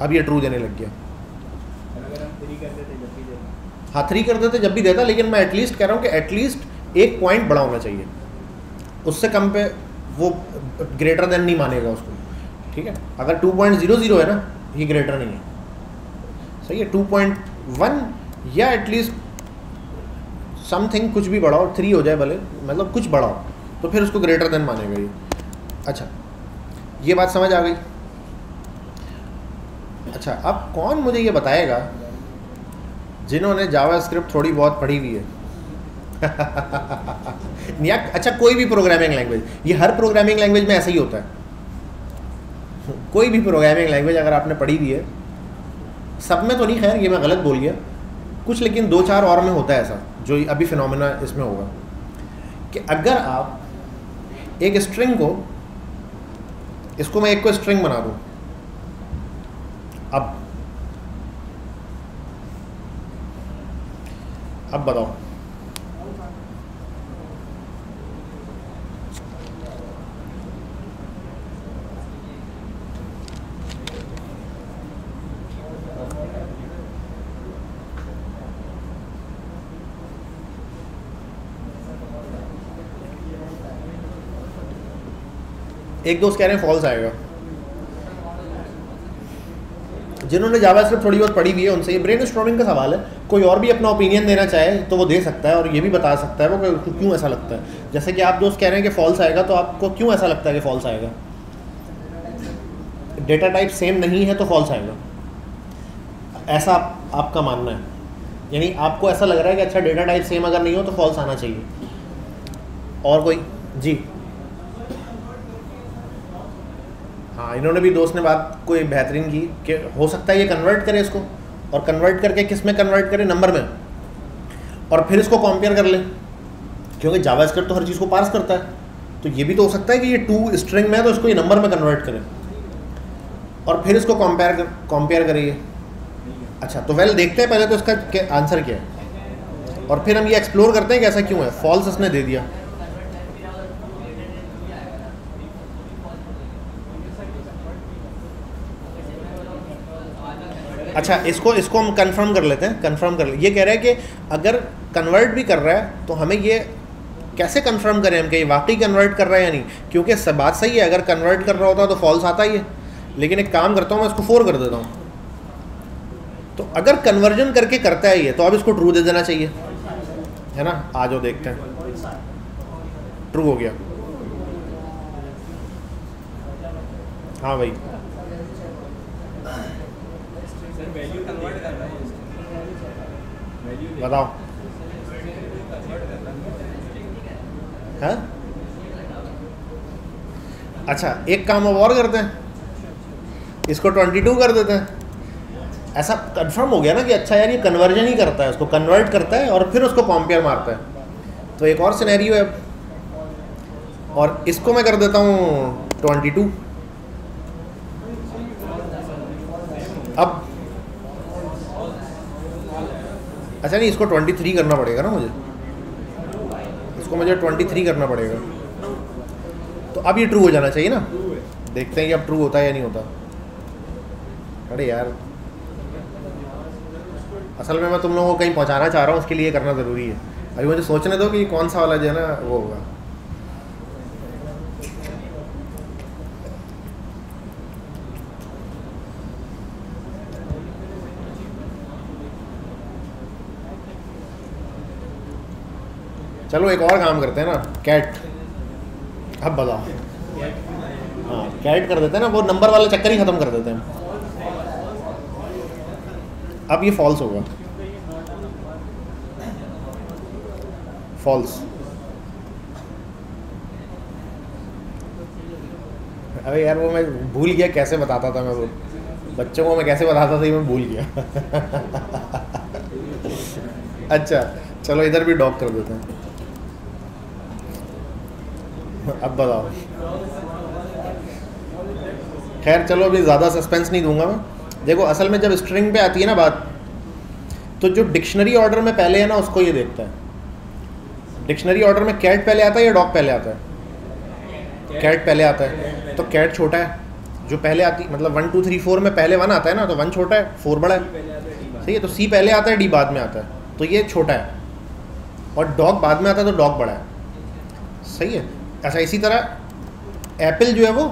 अब ये ट्रू देने लग गया। हाँ थ्री कर देते जब भी देता, लेकिन मैं एटलीस्ट कह रहा हूँ कि एटलीस्ट एक पॉइंट बड़ा होना चाहिए। उससे कम पे वो ग्रेटर देन नहीं मानेगा उसको। ठीक है? अगर टू पॉइंट ज़ीरो ज़ीरो है ना, ये ग्रेटर नहीं है। सही है? टू पॉइंट वन या एटलीस्ट समथिंग कुछ भी बढ़ाओ थ्री हो जाए भले मतलब कुछ बढ़ाओ तो फिर उसको ग्रेटर देन मानेगा ये। अच्छा ये बात समझ आ गई। अच्छा अब कौन मुझे ये बताएगा जिन्होंने जावा स्क्रिप्ट थोड़ी बहुत पढ़ी हुई है। या अच्छा कोई भी प्रोग्रामिंग लैंग्वेज ये हर प्रोग्रामिंग लैंग्वेज में ऐसा ही होता है। कोई भी प्रोग्रामिंग लैंग्वेज अगर आपने पढ़ी हुई है, सब में तो नहीं, खैर, ये मैं गलत बोल गया। कुछ लेकिन दो चार और में होता है ऐसा, जो अभी फिनोमिना इसमें होगा। कि अगर आप एक स्ट्रिंग को, इसको मैं एक को स्ट्रिंग बना दूँ। अब अब बताओ। एक दोस्त कह रहे हैं फॉल्स आएगा। जिन्होंने जावा स्क्रिप्ट थोड़ी बहुत पढ़ी हुई है उनसे ये ब्रेन स्ट्रॉमिंग का सवाल है। कोई और भी अपना ओपिनियन देना चाहे तो वो दे सकता है और ये भी बता सकता है वो क्यों ऐसा लगता है। जैसे कि आप दोस्त कह रहे हैं कि फॉल्स आएगा तो आपको क्यों ऐसा लगता है कि फॉल्स आएगा? डेटा टाइप सेम नहीं है तो फॉल्स आएगा। ऐसा आप, आपका मानना है। यानी आपको ऐसा लग रहा है कि अच्छा डेटा टाइप सेम अगर नहीं हो तो फॉल्स आना चाहिए। और कोई? जी। हाँ इन्होंने भी दोस्त ने बात कोई बेहतरीन की कि हो सकता है ये कन्वर्ट करे इसको और कन्वर्ट करके किसमें कन्वर्ट करे? नंबर में। और फिर इसको कंपेयर कर ले, क्योंकि जावा तो हर चीज़ को पास करता है। तो ये भी तो हो सकता है कि ये टू स्ट्रिंग में है तो इसको ये नंबर में कन्वर्ट करें। और फिर इसको कंपेयर कर कंपेयर करिए अच्छा तो वेल देखते हैं पहले तो इसका आंसर क्या है। और फिर हम ये एक्सप्लोर करते हैं कि ऐसा क्यों है। फॉल्स इसने दे दिया। अच्छा इसको इसको हम कंफर्म कर लेते हैं कंफर्म कर ले। ये कह रहा है कि अगर कन्वर्ट भी कर रहा है तो हमें ये कैसे कंफर्म करें हम कि वाकई कन्वर्ट कर रहा है या नहीं? क्योंकि सब बात सही है, अगर कन्वर्ट कर रहा होता तो फॉल्स आता ही है। लेकिन एक काम करता हूँ, मैं इसको फोर कर देता हूँ। तो अगर कन्वर्जन करके करता है ये तो अब इसको ट्रू दे देना चाहिए। है ना? आ जाओ, देखते हैं। ट्रू हो गया। हाँ भाई। बताओ। है? अच्छा एक काम अब और करते हैं। इसको 22 कर देते हैं। ऐसा कंफर्म हो गया ना कि अच्छा यार, ये कन्वर्जन ही करता है, उसको कन्वर्ट करता है और फिर उसको कॉम्पेयर मारता है। तो एक और सिनेरियो है। और इसको मैं कर देता हूँ 22 अच्छा नहीं, इसको ट्वेंटी थ्री करना पड़ेगा ना मुझे। इसको मुझे ट्वेंटी थ्री करना पड़ेगा। तो अब ये ट्रू हो जाना चाहिए ना। देखते हैं कि अब ट्रू होता है या नहीं होता। अरे यार। असल में मैं तुम लोगों को कहीं पहुंचाना चाह रहा हूँ, उसके लिए करना ज़रूरी है। अभी मुझे सोचने दो कि कौन सा वाला जो है ना, वो होगा। चलो एक और काम करते हैं ना कैट अब बताओ. हाँ कैट कर देते हैं ना, वो नंबर वाला चक्कर ही ख़त्म कर देते हैं. अब ये फॉल्स होगा. फॉल्स अरे यार, वो मैं भूल गया कैसे बताता था मैं वो. बच्चों को मैं कैसे बताता था, ये मैं भूल गया. अच्छा चलो इधर भी डॉक कर देते हैं. अब बताओ। खैर, चलो अभी ज़्यादा सस्पेंस नहीं दूँगा मैं। देखो, असल में जब स्ट्रिंग पे आती है ना बात तो जो डिक्शनरी ऑर्डर में पहले है ना, उसको ये देखता है। डिक्शनरी ऑर्डर में कैट पहले आता है या डॉग पहले आता है? कैट पहले आता है। तो कैट छोटा है। जो पहले आती मतलब वन टू थ्री फोर में पहले वन आता है ना तो वन छोटा है फोर बड़ा है। सही है? तो सी पहले आता है डी बाद में आता है। तो ये छोटा है। और डॉग बाद में आता है तो डॉग बड़ा है। सही है? अच्छा इसी तरह एप्पल जो है वो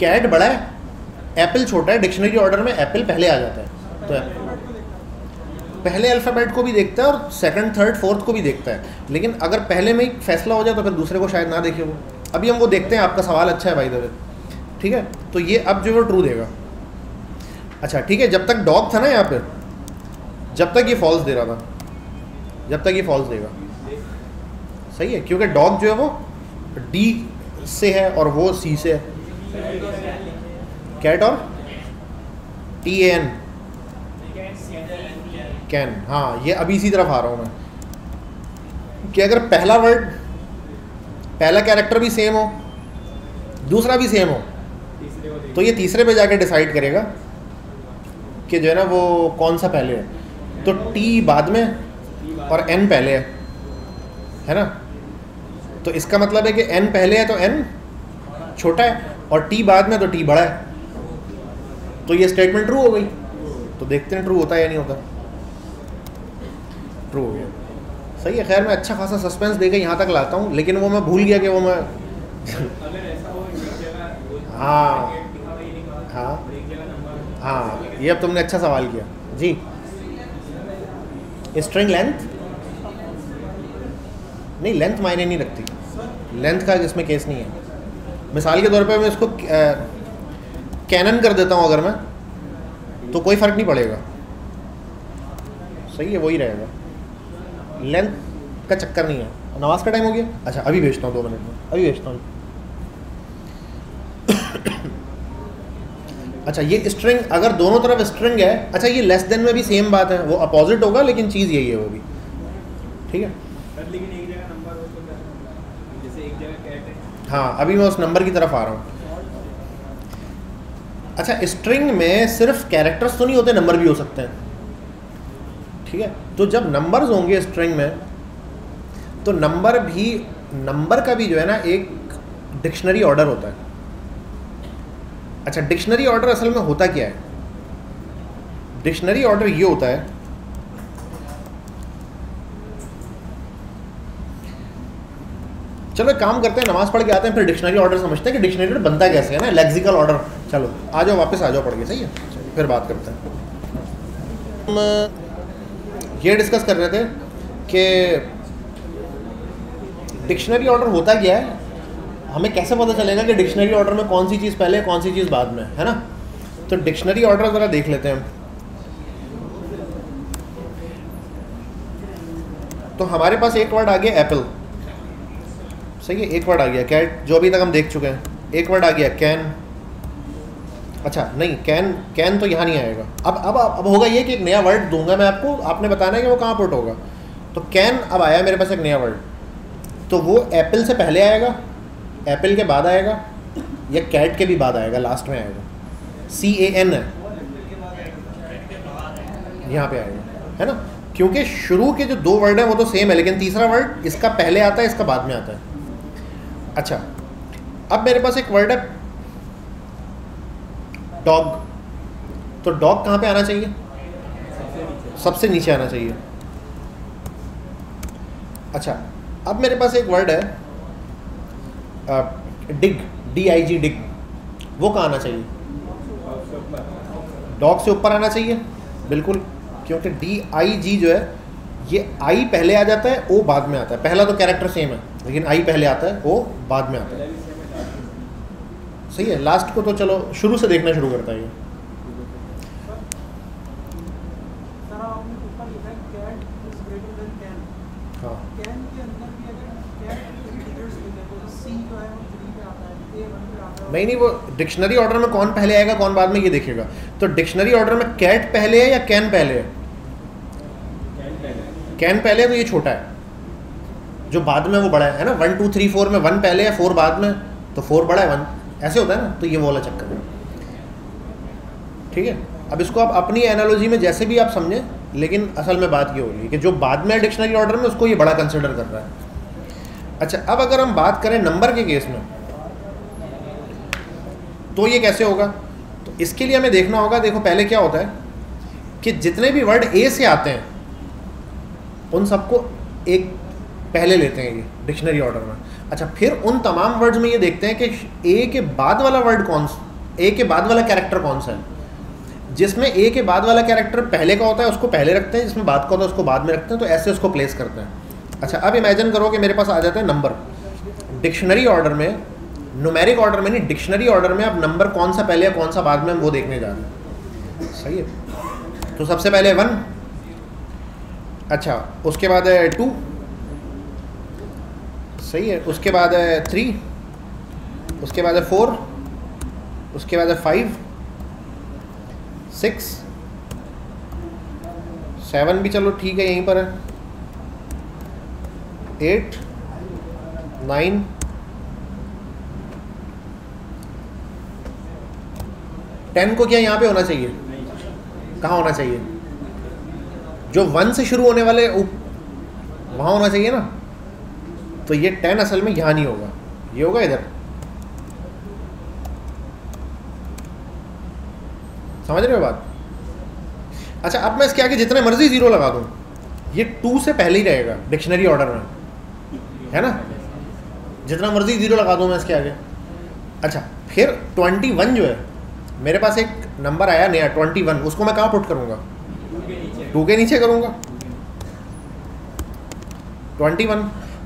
कैट बड़ा है एप्पल छोटा है डिक्शनरी ऑर्डर में एप्पल पहले आ जाता है। तो पहले अल्फ़ाबेट को भी देखता है और सेकंड थर्ड फोर्थ को भी देखता है। लेकिन अगर पहले में ही फैसला हो जाए तो फिर दूसरे को शायद ना देखे वो। अभी हम वो देखते हैं, आपका सवाल अच्छा है भाई दबे ठीक है? तो ये अब जो है ट्रू देगा। अच्छा ठीक है, जब तक डॉग था ना यहाँ पर जब तक ये फॉल्स दे रहा था, जब तक ये फॉल्स देगा। सही है? क्योंकि डॉग जो है वो डी से है और वो सी से है. कैट और टी एन कैन हाँ ये अभी इसी तरफ़ आ रहा हूँ मैं. कि अगर पहला वर्ड पहला कैरेक्टर भी सेम हो, दूसरा भी सेम हो तो ये तीसरे पे जाके डिसाइड करेगा कि जो है ना वो कौन सा पहले है. तो टी बाद में और एन पहले है. है ना? तो इसका मतलब है कि एन पहले है तो एन छोटा है और टी बाद में तो टी बड़ा है। तो ये स्टेटमेंट ट्रू हो गई। तो देखते हैं ट्रू होता है या नहीं होता। ट्रू हो गया। सही है, खैर मैं अच्छा खासा सस्पेंस देकर यहाँ तक लाता हूँ, लेकिन वो मैं भूल गया कि वो मैं हाँ। हाँ। हाँ ये अब तुमने अच्छा सवाल किया। जी। स्ट्रिंग लेंथ नहीं लेंथ मायने नहीं रखती। लेंथ का इसमें केस नहीं है। मिसाल के तौर पे मैं इसको कैनन कर देता हूँ अगर मैं तो कोई फ़र्क नहीं पड़ेगा। सही है, वही रहेगा। लेंथ का चक्कर नहीं है। नमाज़ का टाइम हो गया? अच्छा अभी भेजता हूँ दो मिनट में। अभी भेजता हूँ। अच्छा ये स्ट्रिंग अगर दोनों तरफ़ स्ट्रिंग है अच्छा ये लेस देन में भी सेम बात है। वो अपोजिट होगा, लेकिन चीज़ यही है, वो भी। ठीक है? हाँ अभी मैं उस नंबर की तरफ़ आ रहा हूँ। अच्छा स्ट्रिंग में सिर्फ़ कैरेक्टर्स तो नहीं होते नंबर भी हो सकते हैं। ठीक है? तो जब नंबर्स होंगे स्ट्रिंग में तो नंबर भी नंबर का भी जो है ना, एक डिक्शनरी ऑर्डर होता है। अच्छा डिक्शनरी ऑर्डर असल में होता क्या है? डिक्शनरी ऑर्डर ये होता है चलो काम करते हैं, नमाज़ पढ़ के आते हैं, फिर डिक्शनरी ऑर्डर समझते हैं कि डिक्शनरी ऑर्डर बनता कैसे है ना लेक्सिकल ऑर्डर चलो, आ जाओ वापस, आ जाओ पढ़ के, सही है? फिर बात करते हैं। हम, ये डिस्कस कर रहे थे कि डिक्शनरी ऑर्डर होता क्या है? हमें कैसे पता चलेगा कि डिक्शनरी ऑर्डर में कौन सी चीज़ पहले, कौन सी चीज़ बाद में, है ना? तो डिक्शनरी ऑर्डर ज़रा देख लेते हैं तो हमारे पास एक वर्ड आ गया एप्पल सही है, एक वर्ड आ गया। कैट जो अभी तक हम देख चुके हैं, एक वर्ड आ गया कैन अच्छा नहीं कैन कैन तो यहाँ नहीं आएगा। अब अब अब होगा ये कि एक नया वर्ड दूँगा मैं आपको, आपने बताना है कि वो कहाँ पुट होगा। तो कैन अब आया मेरे पास एक नया वर्ड तो वो एप्पल से पहले आएगा एप्पल के बाद आएगा, या कैट के भी बाद आएगा लास्ट में आएगा। सी ए एन है। यहाँ पे आएगा, है ना? क्योंकि शुरू के जो दो वर्ड हैं, वो तो सेम है, लेकिन तीसरा वर्ड इसका पहले आता है, इसका बाद में आता है। अच्छा। अब मेरे पास एक वर्ड है। डॉग तो डॉग कहाँ पे आना चाहिए? सबसे नीचे आना चाहिए। अच्छा अब मेरे पास एक वर्ड है। डिग डी आई जी डिग वो कहाँ आना चाहिए? डॉग से ऊपर आना चाहिए। बिल्कुल, क्योंकि डी आई जी जो है ये आई पहले आ जाता है ओ बाद में आता है। पहला तो कैरेक्टर सेम है लेकिन आई पहले आता है ओ बाद में आता है। सही है लास्ट को तो चलो शुरू से देखना शुरू करता है ये। हाँ। नहीं नहीं वो डिक्शनरी ऑर्डर में कौन पहले आएगा कौन बाद में ये देखेगा। तो डिक्शनरी ऑर्डर में कैट पहले है या कैन पहले है? कैन पहले है तो ये छोटा है। जो बाद में वो बड़ा है ना? वन टू थ्री फोर में वन पहले है फोर बाद में तो फोर बड़ा है वन ऐसे होता है ना? तो ये वो वाला चक्कर है। ठीक है? अब इसको आप अपनी एनालॉजी में जैसे भी आप समझें, लेकिन असल में बात ये हो रही है कि जो बाद में डिक्शनरी ऑर्डर में, उसको ये बड़ा कंसिडर कर रहा है। अच्छा अब अगर हम बात करें नंबर के केस में तो ये कैसे होगा? तो इसके लिए हमें देखना होगा, देखो पहले क्या होता है कि जितने भी वर्ड ए से आते हैं उन सबको एक पहले लेते हैं ये, डिक्शनरी ऑर्डर में। अच्छा फिर उन तमाम वर्ड्स में ये देखते हैं कि ए के बाद वाला वर्ड कौन ए के बाद वाला कैरेक्टर कौन सा है। जिसमें ए के बाद वाला कैरेक्टर पहले का होता है, उसको पहले रखते हैं, जिसमें बाद का होता है, उसको बाद में रखते हैं तो ऐसे उसको प्लेस करते हैं। अच्छा अब इमेजिन करो कि मेरे पास आ जाते हैं नंबर डिक्शनरी ऑर्डर में नुमेरिक ऑर्डर में नहीं, डिक्शनरी ऑर्डर में आप नंबर कौन सा पहले है कौन सा बाद में, हम वो देखने जा रहे हैं। सही है? तो सबसे पहले वन अच्छा उसके बाद है टू सही है, उसके बाद है थ्री उसके बाद है फोर उसके बाद है फाइव सिक्स सेवन भी चलो ठीक है, यहीं पर है। एट नाइन टेन को क्या यहाँ पे होना चाहिए? कहाँ होना चाहिए? जो वन से शुरू होने वाले वहाँ होना चाहिए ना। तो ये टेन असल में यहाँ नहीं होगा। ये होगा इधर। समझ रहे हो बात? अच्छा अब मैं इसके आगे जितने मर्ज़ी ज़ीरो लगा दूँ। ये टू से पहले ही रहेगा डिक्शनरी ऑर्डर में। है ना? जितना मर्ज़ी ज़ीरो लगा दूँ मैं इसके आगे। अच्छा फिर ट्वेंटी वन जो है, मेरे पास एक नंबर आया नया ट्वेंटी वन उसको मैं कहाँ पुट करूँगा? टू के नीचे करूँगा। Twenty one.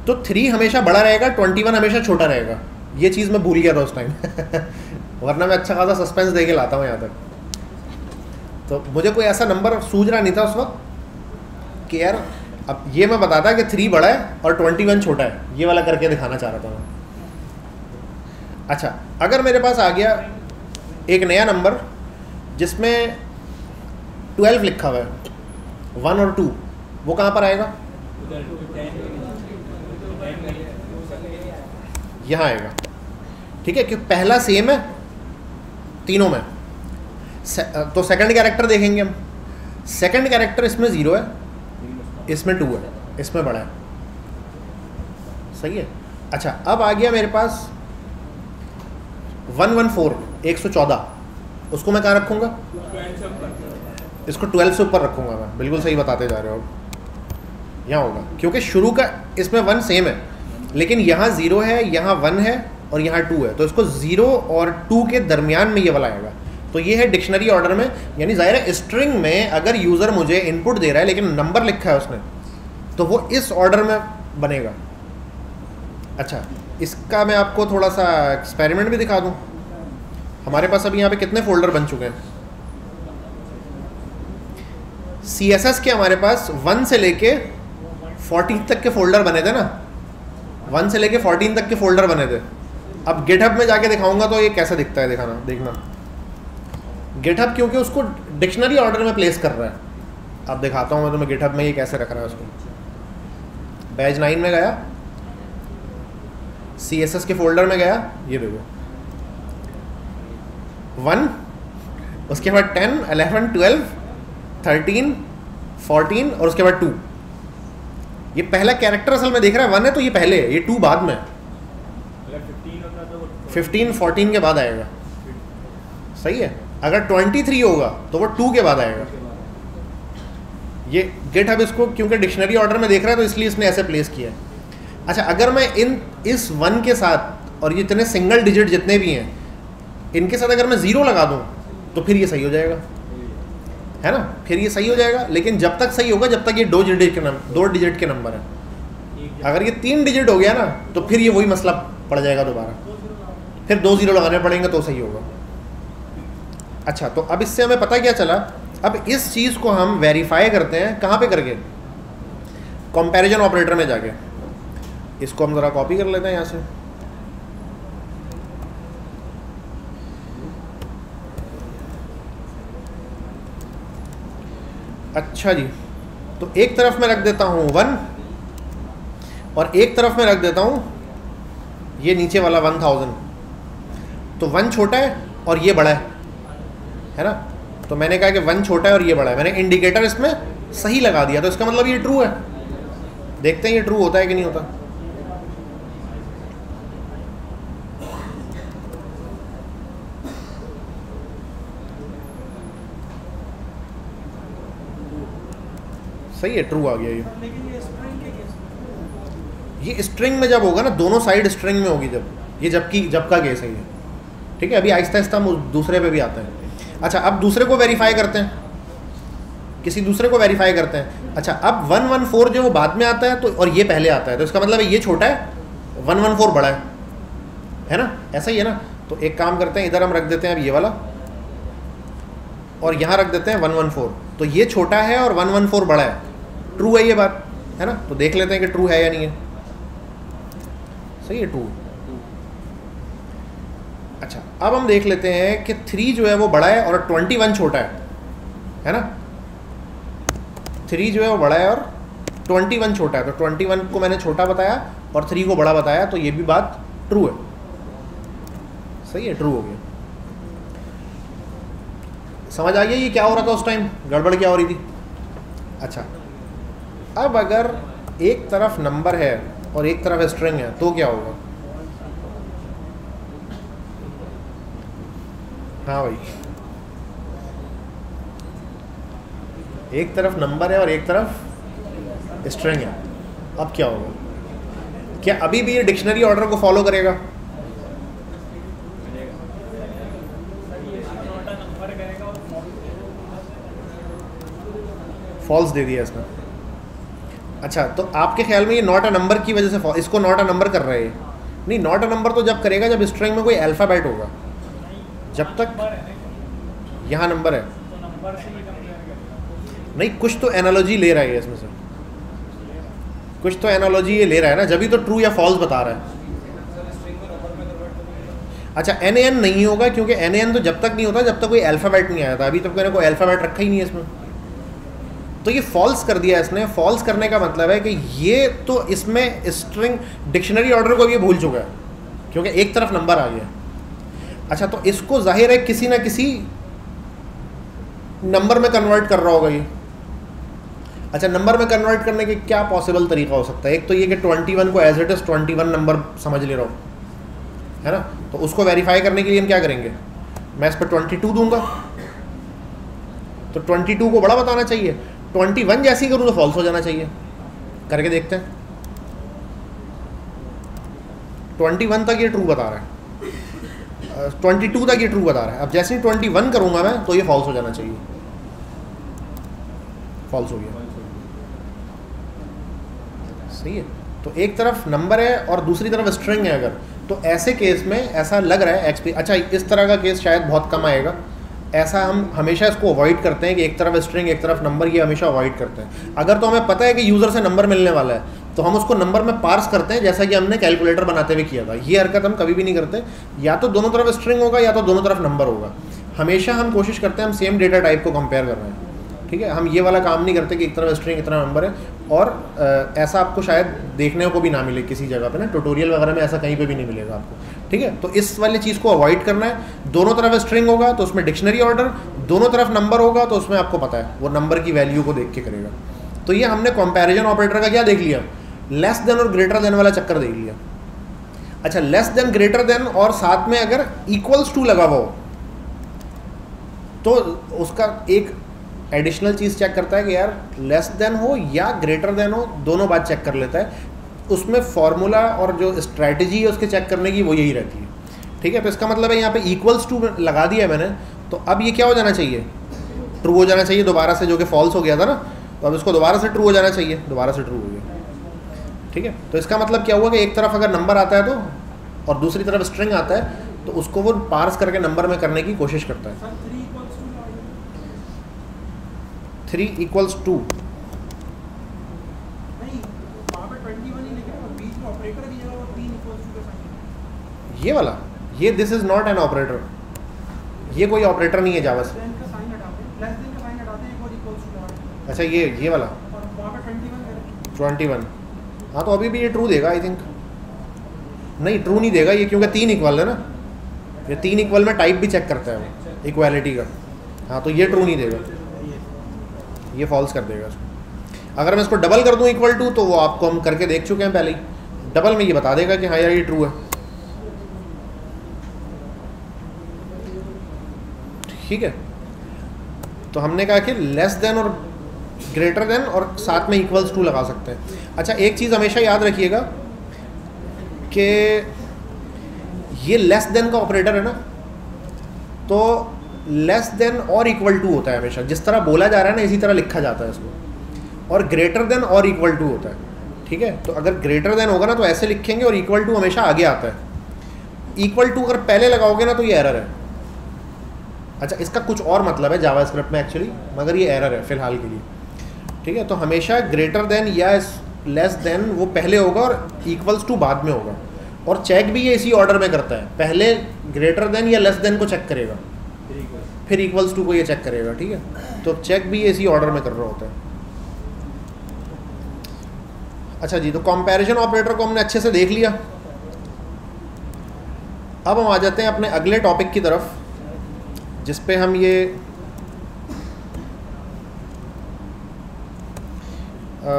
तो थ्री हमेशा बड़ा रहेगा, ट्वेंटी वन हमेशा छोटा रहेगा। ये चीज़ मैं भूल गया था उस टाइम वरना मैं अच्छा खासा सस्पेंस दे के लाता हूँ यहाँ तक। तो मुझे कोई ऐसा नंबर सूझ रहा नहीं था उस वक्त कि यार, अब ये मैं बताता कि थ्री बड़ा है और ट्वेंटी वन छोटा है। ये वाला करके दिखाना चाह रहा था मैं। अच्छा अगर मेरे पास आ गया एक नया नंबर जिसमें ट्वेल्व लिखा हुआ है वन और टू वो कहाँ पर आएगा? यहाँ आएगा। ठीक है क्योंकि पहला सेम है तीनों में। से, तो सेकंड कैरेक्टर देखेंगे हम। सेकंड कैरेक्टर इसमें ज़ीरो है इसमें टू है इसमें बड़ा है। सही है? अच्छा अब आ गया मेरे पास वन वन फोर एक सौ चौदह। उसको मैं कहाँ रखूँगा? इसको ट्वेल्व से ऊपर रखूँगा मैं। बिल्कुल सही बताते जा रहे हो। यहाँ होगा। क्योंकि शुरू का, इसमें वन सेम है। लेकिन यहाँ ज़ीरो है, यहाँ वन है और यहाँ टू है। तो इसको ज़ीरो और टू के दरमियान में ये वाला आएगा। तो ये है डिक्शनरी ऑर्डर में। यानी ज़ाहिर है स्ट्रिंग में अगर यूज़र मुझे इनपुट दे रहा है, लेकिन नंबर लिखा है उसने तो वो इस ऑर्डर में बनेगा। अच्छा इसका मैं आपको थोड़ा सा एक्सपेरिमेंट भी दिखा दूँ। हमारे पास अभी यहाँ पे कितने फोल्डर बन चुके हैं? सी एस एस के हमारे पास वन से लेके फोर्टीन तक के फोल्डर बने थे ना। वन से लेके फोर्टीन तक के फोल्डर बने थे। अब गिटहब में जाके दिखाऊँगा तो ये कैसा दिखता है दिखाना, देखना। गिटहब क्योंकि उसको डिक्शनरी ऑर्डर में प्लेस कर रहा है। अब दिखाता हूँ मैं तुम्हें गिटहब में ये कैसे रख रहा है उसको। बैज नाइन में गया। सी एस एस के फोल्डर में गया। ये देखो। वन उसके बाद ten eleven twelve thirteen fourteen और उसके बाद टू ये पहला कैरेक्टर असल में देख रहा है वन है तो ये पहले है ये टू बाद में फिफ्टीन फोर्टीन के बाद आएगा. सही है? अगर ट्वेंटी थ्री होगा तो वो टू के बाद आएगा. ये गेट हब इसको क्योंकि डिक्शनरी ऑर्डर में देख रहा है तो इसलिए इसने ऐसे प्लेस किया है. अच्छा अगर मैं इन इस वन के साथ और ये इतने सिंगल डिजिट जितने भी हैं इनके साथ अगर मैं ज़ीरो लगा दूँ तो फिर ये सही हो जाएगा. है ना? फिर ये सही हो जाएगा। लेकिन जब तक सही होगा, जब तक ये दो डिजिट के नंबर दो डिजिट के नंबर है। अगर ये तीन डिजिट हो गया ना तो फिर ये वही मसला पड़ जाएगा दोबारा। फिर दो ज़ीरो लगाने पड़ेंगे तो सही होगा। अच्छा तो अब इससे हमें पता क्या चला? अब इस चीज़ को हम वेरीफाई करते हैं। कहाँ पे करके? कंपैरिजन ऑपरेटर में जाके। इसको हम ज़रा कॉपी कर लेते हैं यहाँ से। अच्छा जी। तो एक तरफ़ मैं रख देता हूँ वन, और एक तरफ़ मैं रख देता हूँ ये नीचे वाला वन थाउज़ेंड तो वन छोटा है और ये बड़ा है है ना? तो मैंने कहा कि वन छोटा है और ये बड़ा है। मैंने इंडिकेटर इसमें सही लगा दिया तो इसका मतलब ये ट्रू है। देखते हैं ये ट्रू होता है कि नहीं होता। सही है ट्रू आ गया ये। ये स्ट्रिंग में। जब होगा ना दोनों साइड स्ट्रिंग में होगी जब। ये जबकि जब का केस है ये। ठीक है अभी आहिस्ता आहिस्ता हम दूसरे पे भी आते हैं। अच्छा अब दूसरे को वेरीफाई करते हैं। किसी दूसरे को वेरीफाई करते हैं। अच्छा अब वन वन फोर जो वो बाद में आता है तो और ये पहले आता है। तो इसका मतलब है ये छोटा है वन वन फोर बड़ा है। है ना? ऐसा ही है ना? तो एक काम करते हैं इधर हम रख देते हैं अब ये वाला। और यहाँ रख देते हैं वन वन फोर तो ये छोटा है और वन वन फोर बड़ा है। ट्रू है ये बात, है ना? तो देख लेते हैं कि ट्रू है या नहीं है। सही है ट्रू अच्छा अब हम देख लेते हैं कि थ्री जो है वो बड़ा है और ट्वेंटी वन छोटा है है ना? थ्री जो है वो बड़ा है और ट्वेंटी वन छोटा है। तो ट्वेंटी वन को मैंने छोटा बताया और थ्री को बड़ा बताया तो ये भी बात ट्रू है। सही है ट्रू हो गया। समझ आ गया ये क्या हो रहा था उस टाइम गड़बड़ क्या हो रही थी? अच्छा अब अगर एक तरफ़ नंबर है और एक तरफ़ स्ट्रिंग है तो क्या होगा? हाँ भाई। एक तरफ़ नंबर है और एक तरफ़ स्ट्रिंग है। अब क्या होगा? क्या अभी भी ये डिक्शनरी ऑर्डर को फॉलो करेगा? फॉल्स दे दिया इसने। अच्छा तो आपके ख्याल में ये नॉट अ नंबर की वजह से इसको नॉट अ नंबर कर रहे हैं? नहीं नॉट अ नंबर तो जब करेगा, जब स्ट्रिंग में कोई अल्फ़ाबेट होगा। जब तक यहाँ नंबर है। नहीं, कुछ तो एनालॉजी ले रहा है इसमें से। कुछ तो एनालॉजी ये ले रहा है ना, जब भी तो ट्रू या फॉल्स बता रहा है। अच्छा एन एन नहीं होगा, क्योंकि एन एन तो जब तक नहीं होता, जब तक कोई अल्फ़ाबेट नहीं आया था। अभी तक मैंने कोई अल्फ़ाबेट रखा ही नहीं है इसमें। तो ये फॉल्स कर दिया इसने। फॉल्स करने का मतलब है कि ये तो इसमें स्ट्रिंग डिक्शनरी ऑर्डर को भी भूल चुका है, क्योंकि एक तरफ़ नंबर आ गया। अच्छा तो इसको ज़ाहिर है किसी ना किसी नंबर में कन्वर्ट कर रहा होगा ये। अच्छा नंबर में कन्वर्ट करने के क्या पॉसिबल तरीका हो सकता है? एक तो ये कि 21 को एज इट इज़ 21 नंबर समझ ले रहा हूँ। है ना? तो उसको वेरीफाई करने के लिए हम क्या करेंगे? मैं इस पर 22 दूँगा। तो 22 को बड़ा बताना चाहिए। 21 जैसी करूँ तो फॉल्स हो जाना चाहिए। करके देखते हैं। 21 तक ये ट्रू बता रहा है। ट्वेंटी टू तक ये ट्रू बता रहा है। अब जैसे ही ट्वेंटी वन करूँगा मैं तो ये फॉल्स हो जाना चाहिए। फॉल्स हो गया। सही है। तो एक तरफ़ नंबर है और दूसरी तरफ़ स्ट्रिंग है अगर। तो ऐसे केस में ऐसा लग रहा है एक्सपी अच्छा इस तरह का केस शायद बहुत कम आएगा। ऐसा हम हमेशा इसको अवॉइड करते हैं कि एक तरफ़ स्ट्रिंग एक तरफ़ नंबर ये हमेशा अवॉइड करते हैं। अगर तो हमें पता है कि यूज़र से नंबर मिलने वाला है तो हम उसको नंबर में पार्स करते हैं, जैसा कि हमने कैलकुलेटर बनाते हुए किया था। ये हरकत हम कभी भी नहीं करते। या तो दोनों तरफ़ स्ट्रिंग होगा, या तो दोनों तरफ़ नंबर होगा। हमेशा हम कोशिश करते हैं हम सेम डेटा टाइप को कंपेयर कर रहे हैं ठीक है? हम ये वाला काम नहीं करते कि एक तरफ़ स्ट्रिंग इतना नंबर है। और ऐसा आपको शायद देखने को भी ना मिले किसी जगह पे ना। ट्यूटोरियल वगैरह में ऐसा कहीं पे भी नहीं मिलेगा आपको। ठीक है? तो इस वाली चीज़ को अवॉइड करना है। दोनों तरफ़ स्ट्रिंग होगा तो उसमें डिक्शनरी ऑर्डर दोनों तरफ़ नंबर होगा तो उसमें आपको पता है। वो नंबर की वैल्यू को देख के करेगा। तो ये हमने कंपैरिजन ऑपरेटर का क्या देख लिया? लेस देन और ग्रेटर देन वाला चक्कर देख लिया। अच्छा लेस देन ग्रेटर देन और साथ में अगर इक्वल्स टू लगा हुआ हो तो उसका एक एडिशनल चीज़ चेक करता है कि यार लेस देन हो या ग्रेटर देन हो, दोनों बात चेक कर लेता है। उसमें फॉर्मूला और जो स्ट्रैटेजी है उसके चेक करने की वो यही रहती है। ठीक है तो इसका मतलब है यहाँ पे इक्वल्स टू लगा दिया मैंने। तो अब ये क्या हो जाना चाहिए? ट्रू हो जाना चाहिए दोबारा से, जो कि फॉल्स हो गया था ना। तो अब इसको दोबारा से ट्रू हो जाना चाहिए। दोबारा से ट्रू हो गया। ठीक है तो इसका मतलब क्या हुआ कि एक तरफ़ अगर नंबर आता है तो और दूसरी तरफ़ स्ट्रिंग आता है तो उसको वो पार्स करके नंबर में करने की कोशिश करता है। Three equals two. ये वाला ये this is not an operator ये कोई ऑपरेटर नहीं है जावा से अच्छा ये ये वाला। Twenty one. हाँ तो अभी भी ये ट्रू देगा आई थिंक नहीं ट्रू नहीं देगा ये क्योंकि तीन इक्वल है ना। ये तीन इक्वल में टाइप भी चेक करता है वो इक्वालिटी का। हाँ तो ये ट्रू नहीं देगा। ये फॉल्स कर देगा उसको। अगर मैं इसको डबल कर दूँ इक्वल टू तो वो आपको हम करके देख चुके हैं पहले ही। डबल में ये बता देगा कि हाँ यार, ये ट्रू है। ठीक है? तो हमने कहा कि लेस देन और ग्रेटर देन और साथ में इक्वल्स टू लगा सकते हैं। अच्छा एक चीज़ हमेशा याद रखिएगा कि ये लेस देन का ऑपरेटर है ना? तो लेस देन और इक्वल टू होता है हमेशा। जिस तरह बोला जा रहा है ना, इसी तरह लिखा जाता है इसको। और ग्रेटर देन और इक्वल टू होता है। ठीक है? तो अगर ग्रेटर देन होगा ना तो ऐसे लिखेंगे और इक्वल टू हमेशा आगे आता है। इक्वल टू अगर पहले लगाओगे ना तो ये एरर है। अच्छा इसका कुछ और मतलब है जावा स्क्रिप्ट में एक्चुअली मगर ये एरर है फ़िलहाल के लिए। ठीक है? तो हमेशा ग्रेटर देन या लेस देन वो पहले होगा और इक्वल्स टू बाद में होगा। और चेक भी ये इसी ऑर्डर में करता है। पहले ग्रेटर देन या लेस देन को चेक करेगा। फिर इक्वल्स टू को ये चेक करेगा ठीक है? तो चेक भी इसी ऑर्डर में कर रहा होता है। अच्छा जी तो कंपैरिजन ऑपरेटर को हमने अच्छे से देख लिया। अब हम आ जाते हैं अपने अगले टॉपिक की तरफ़ जिस पे हम ये आ,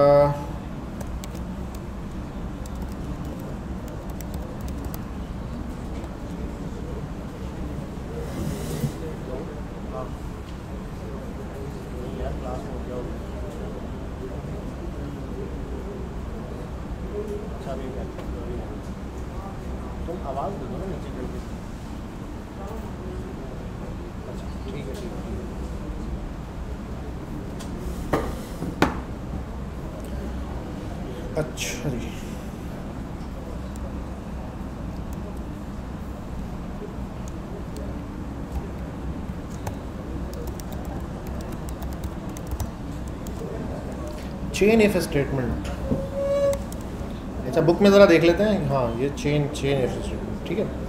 तुम आवाज़ दे दो ना नीचे करके अच्छा ठीक है ठीक है अच्छा जी चेन इफ़ स्टेटमेंट अच्छा बुक में ज़रा देख लेते हैं हाँ ये चेन चेन इफ़ स्टेटमेंट ठीक है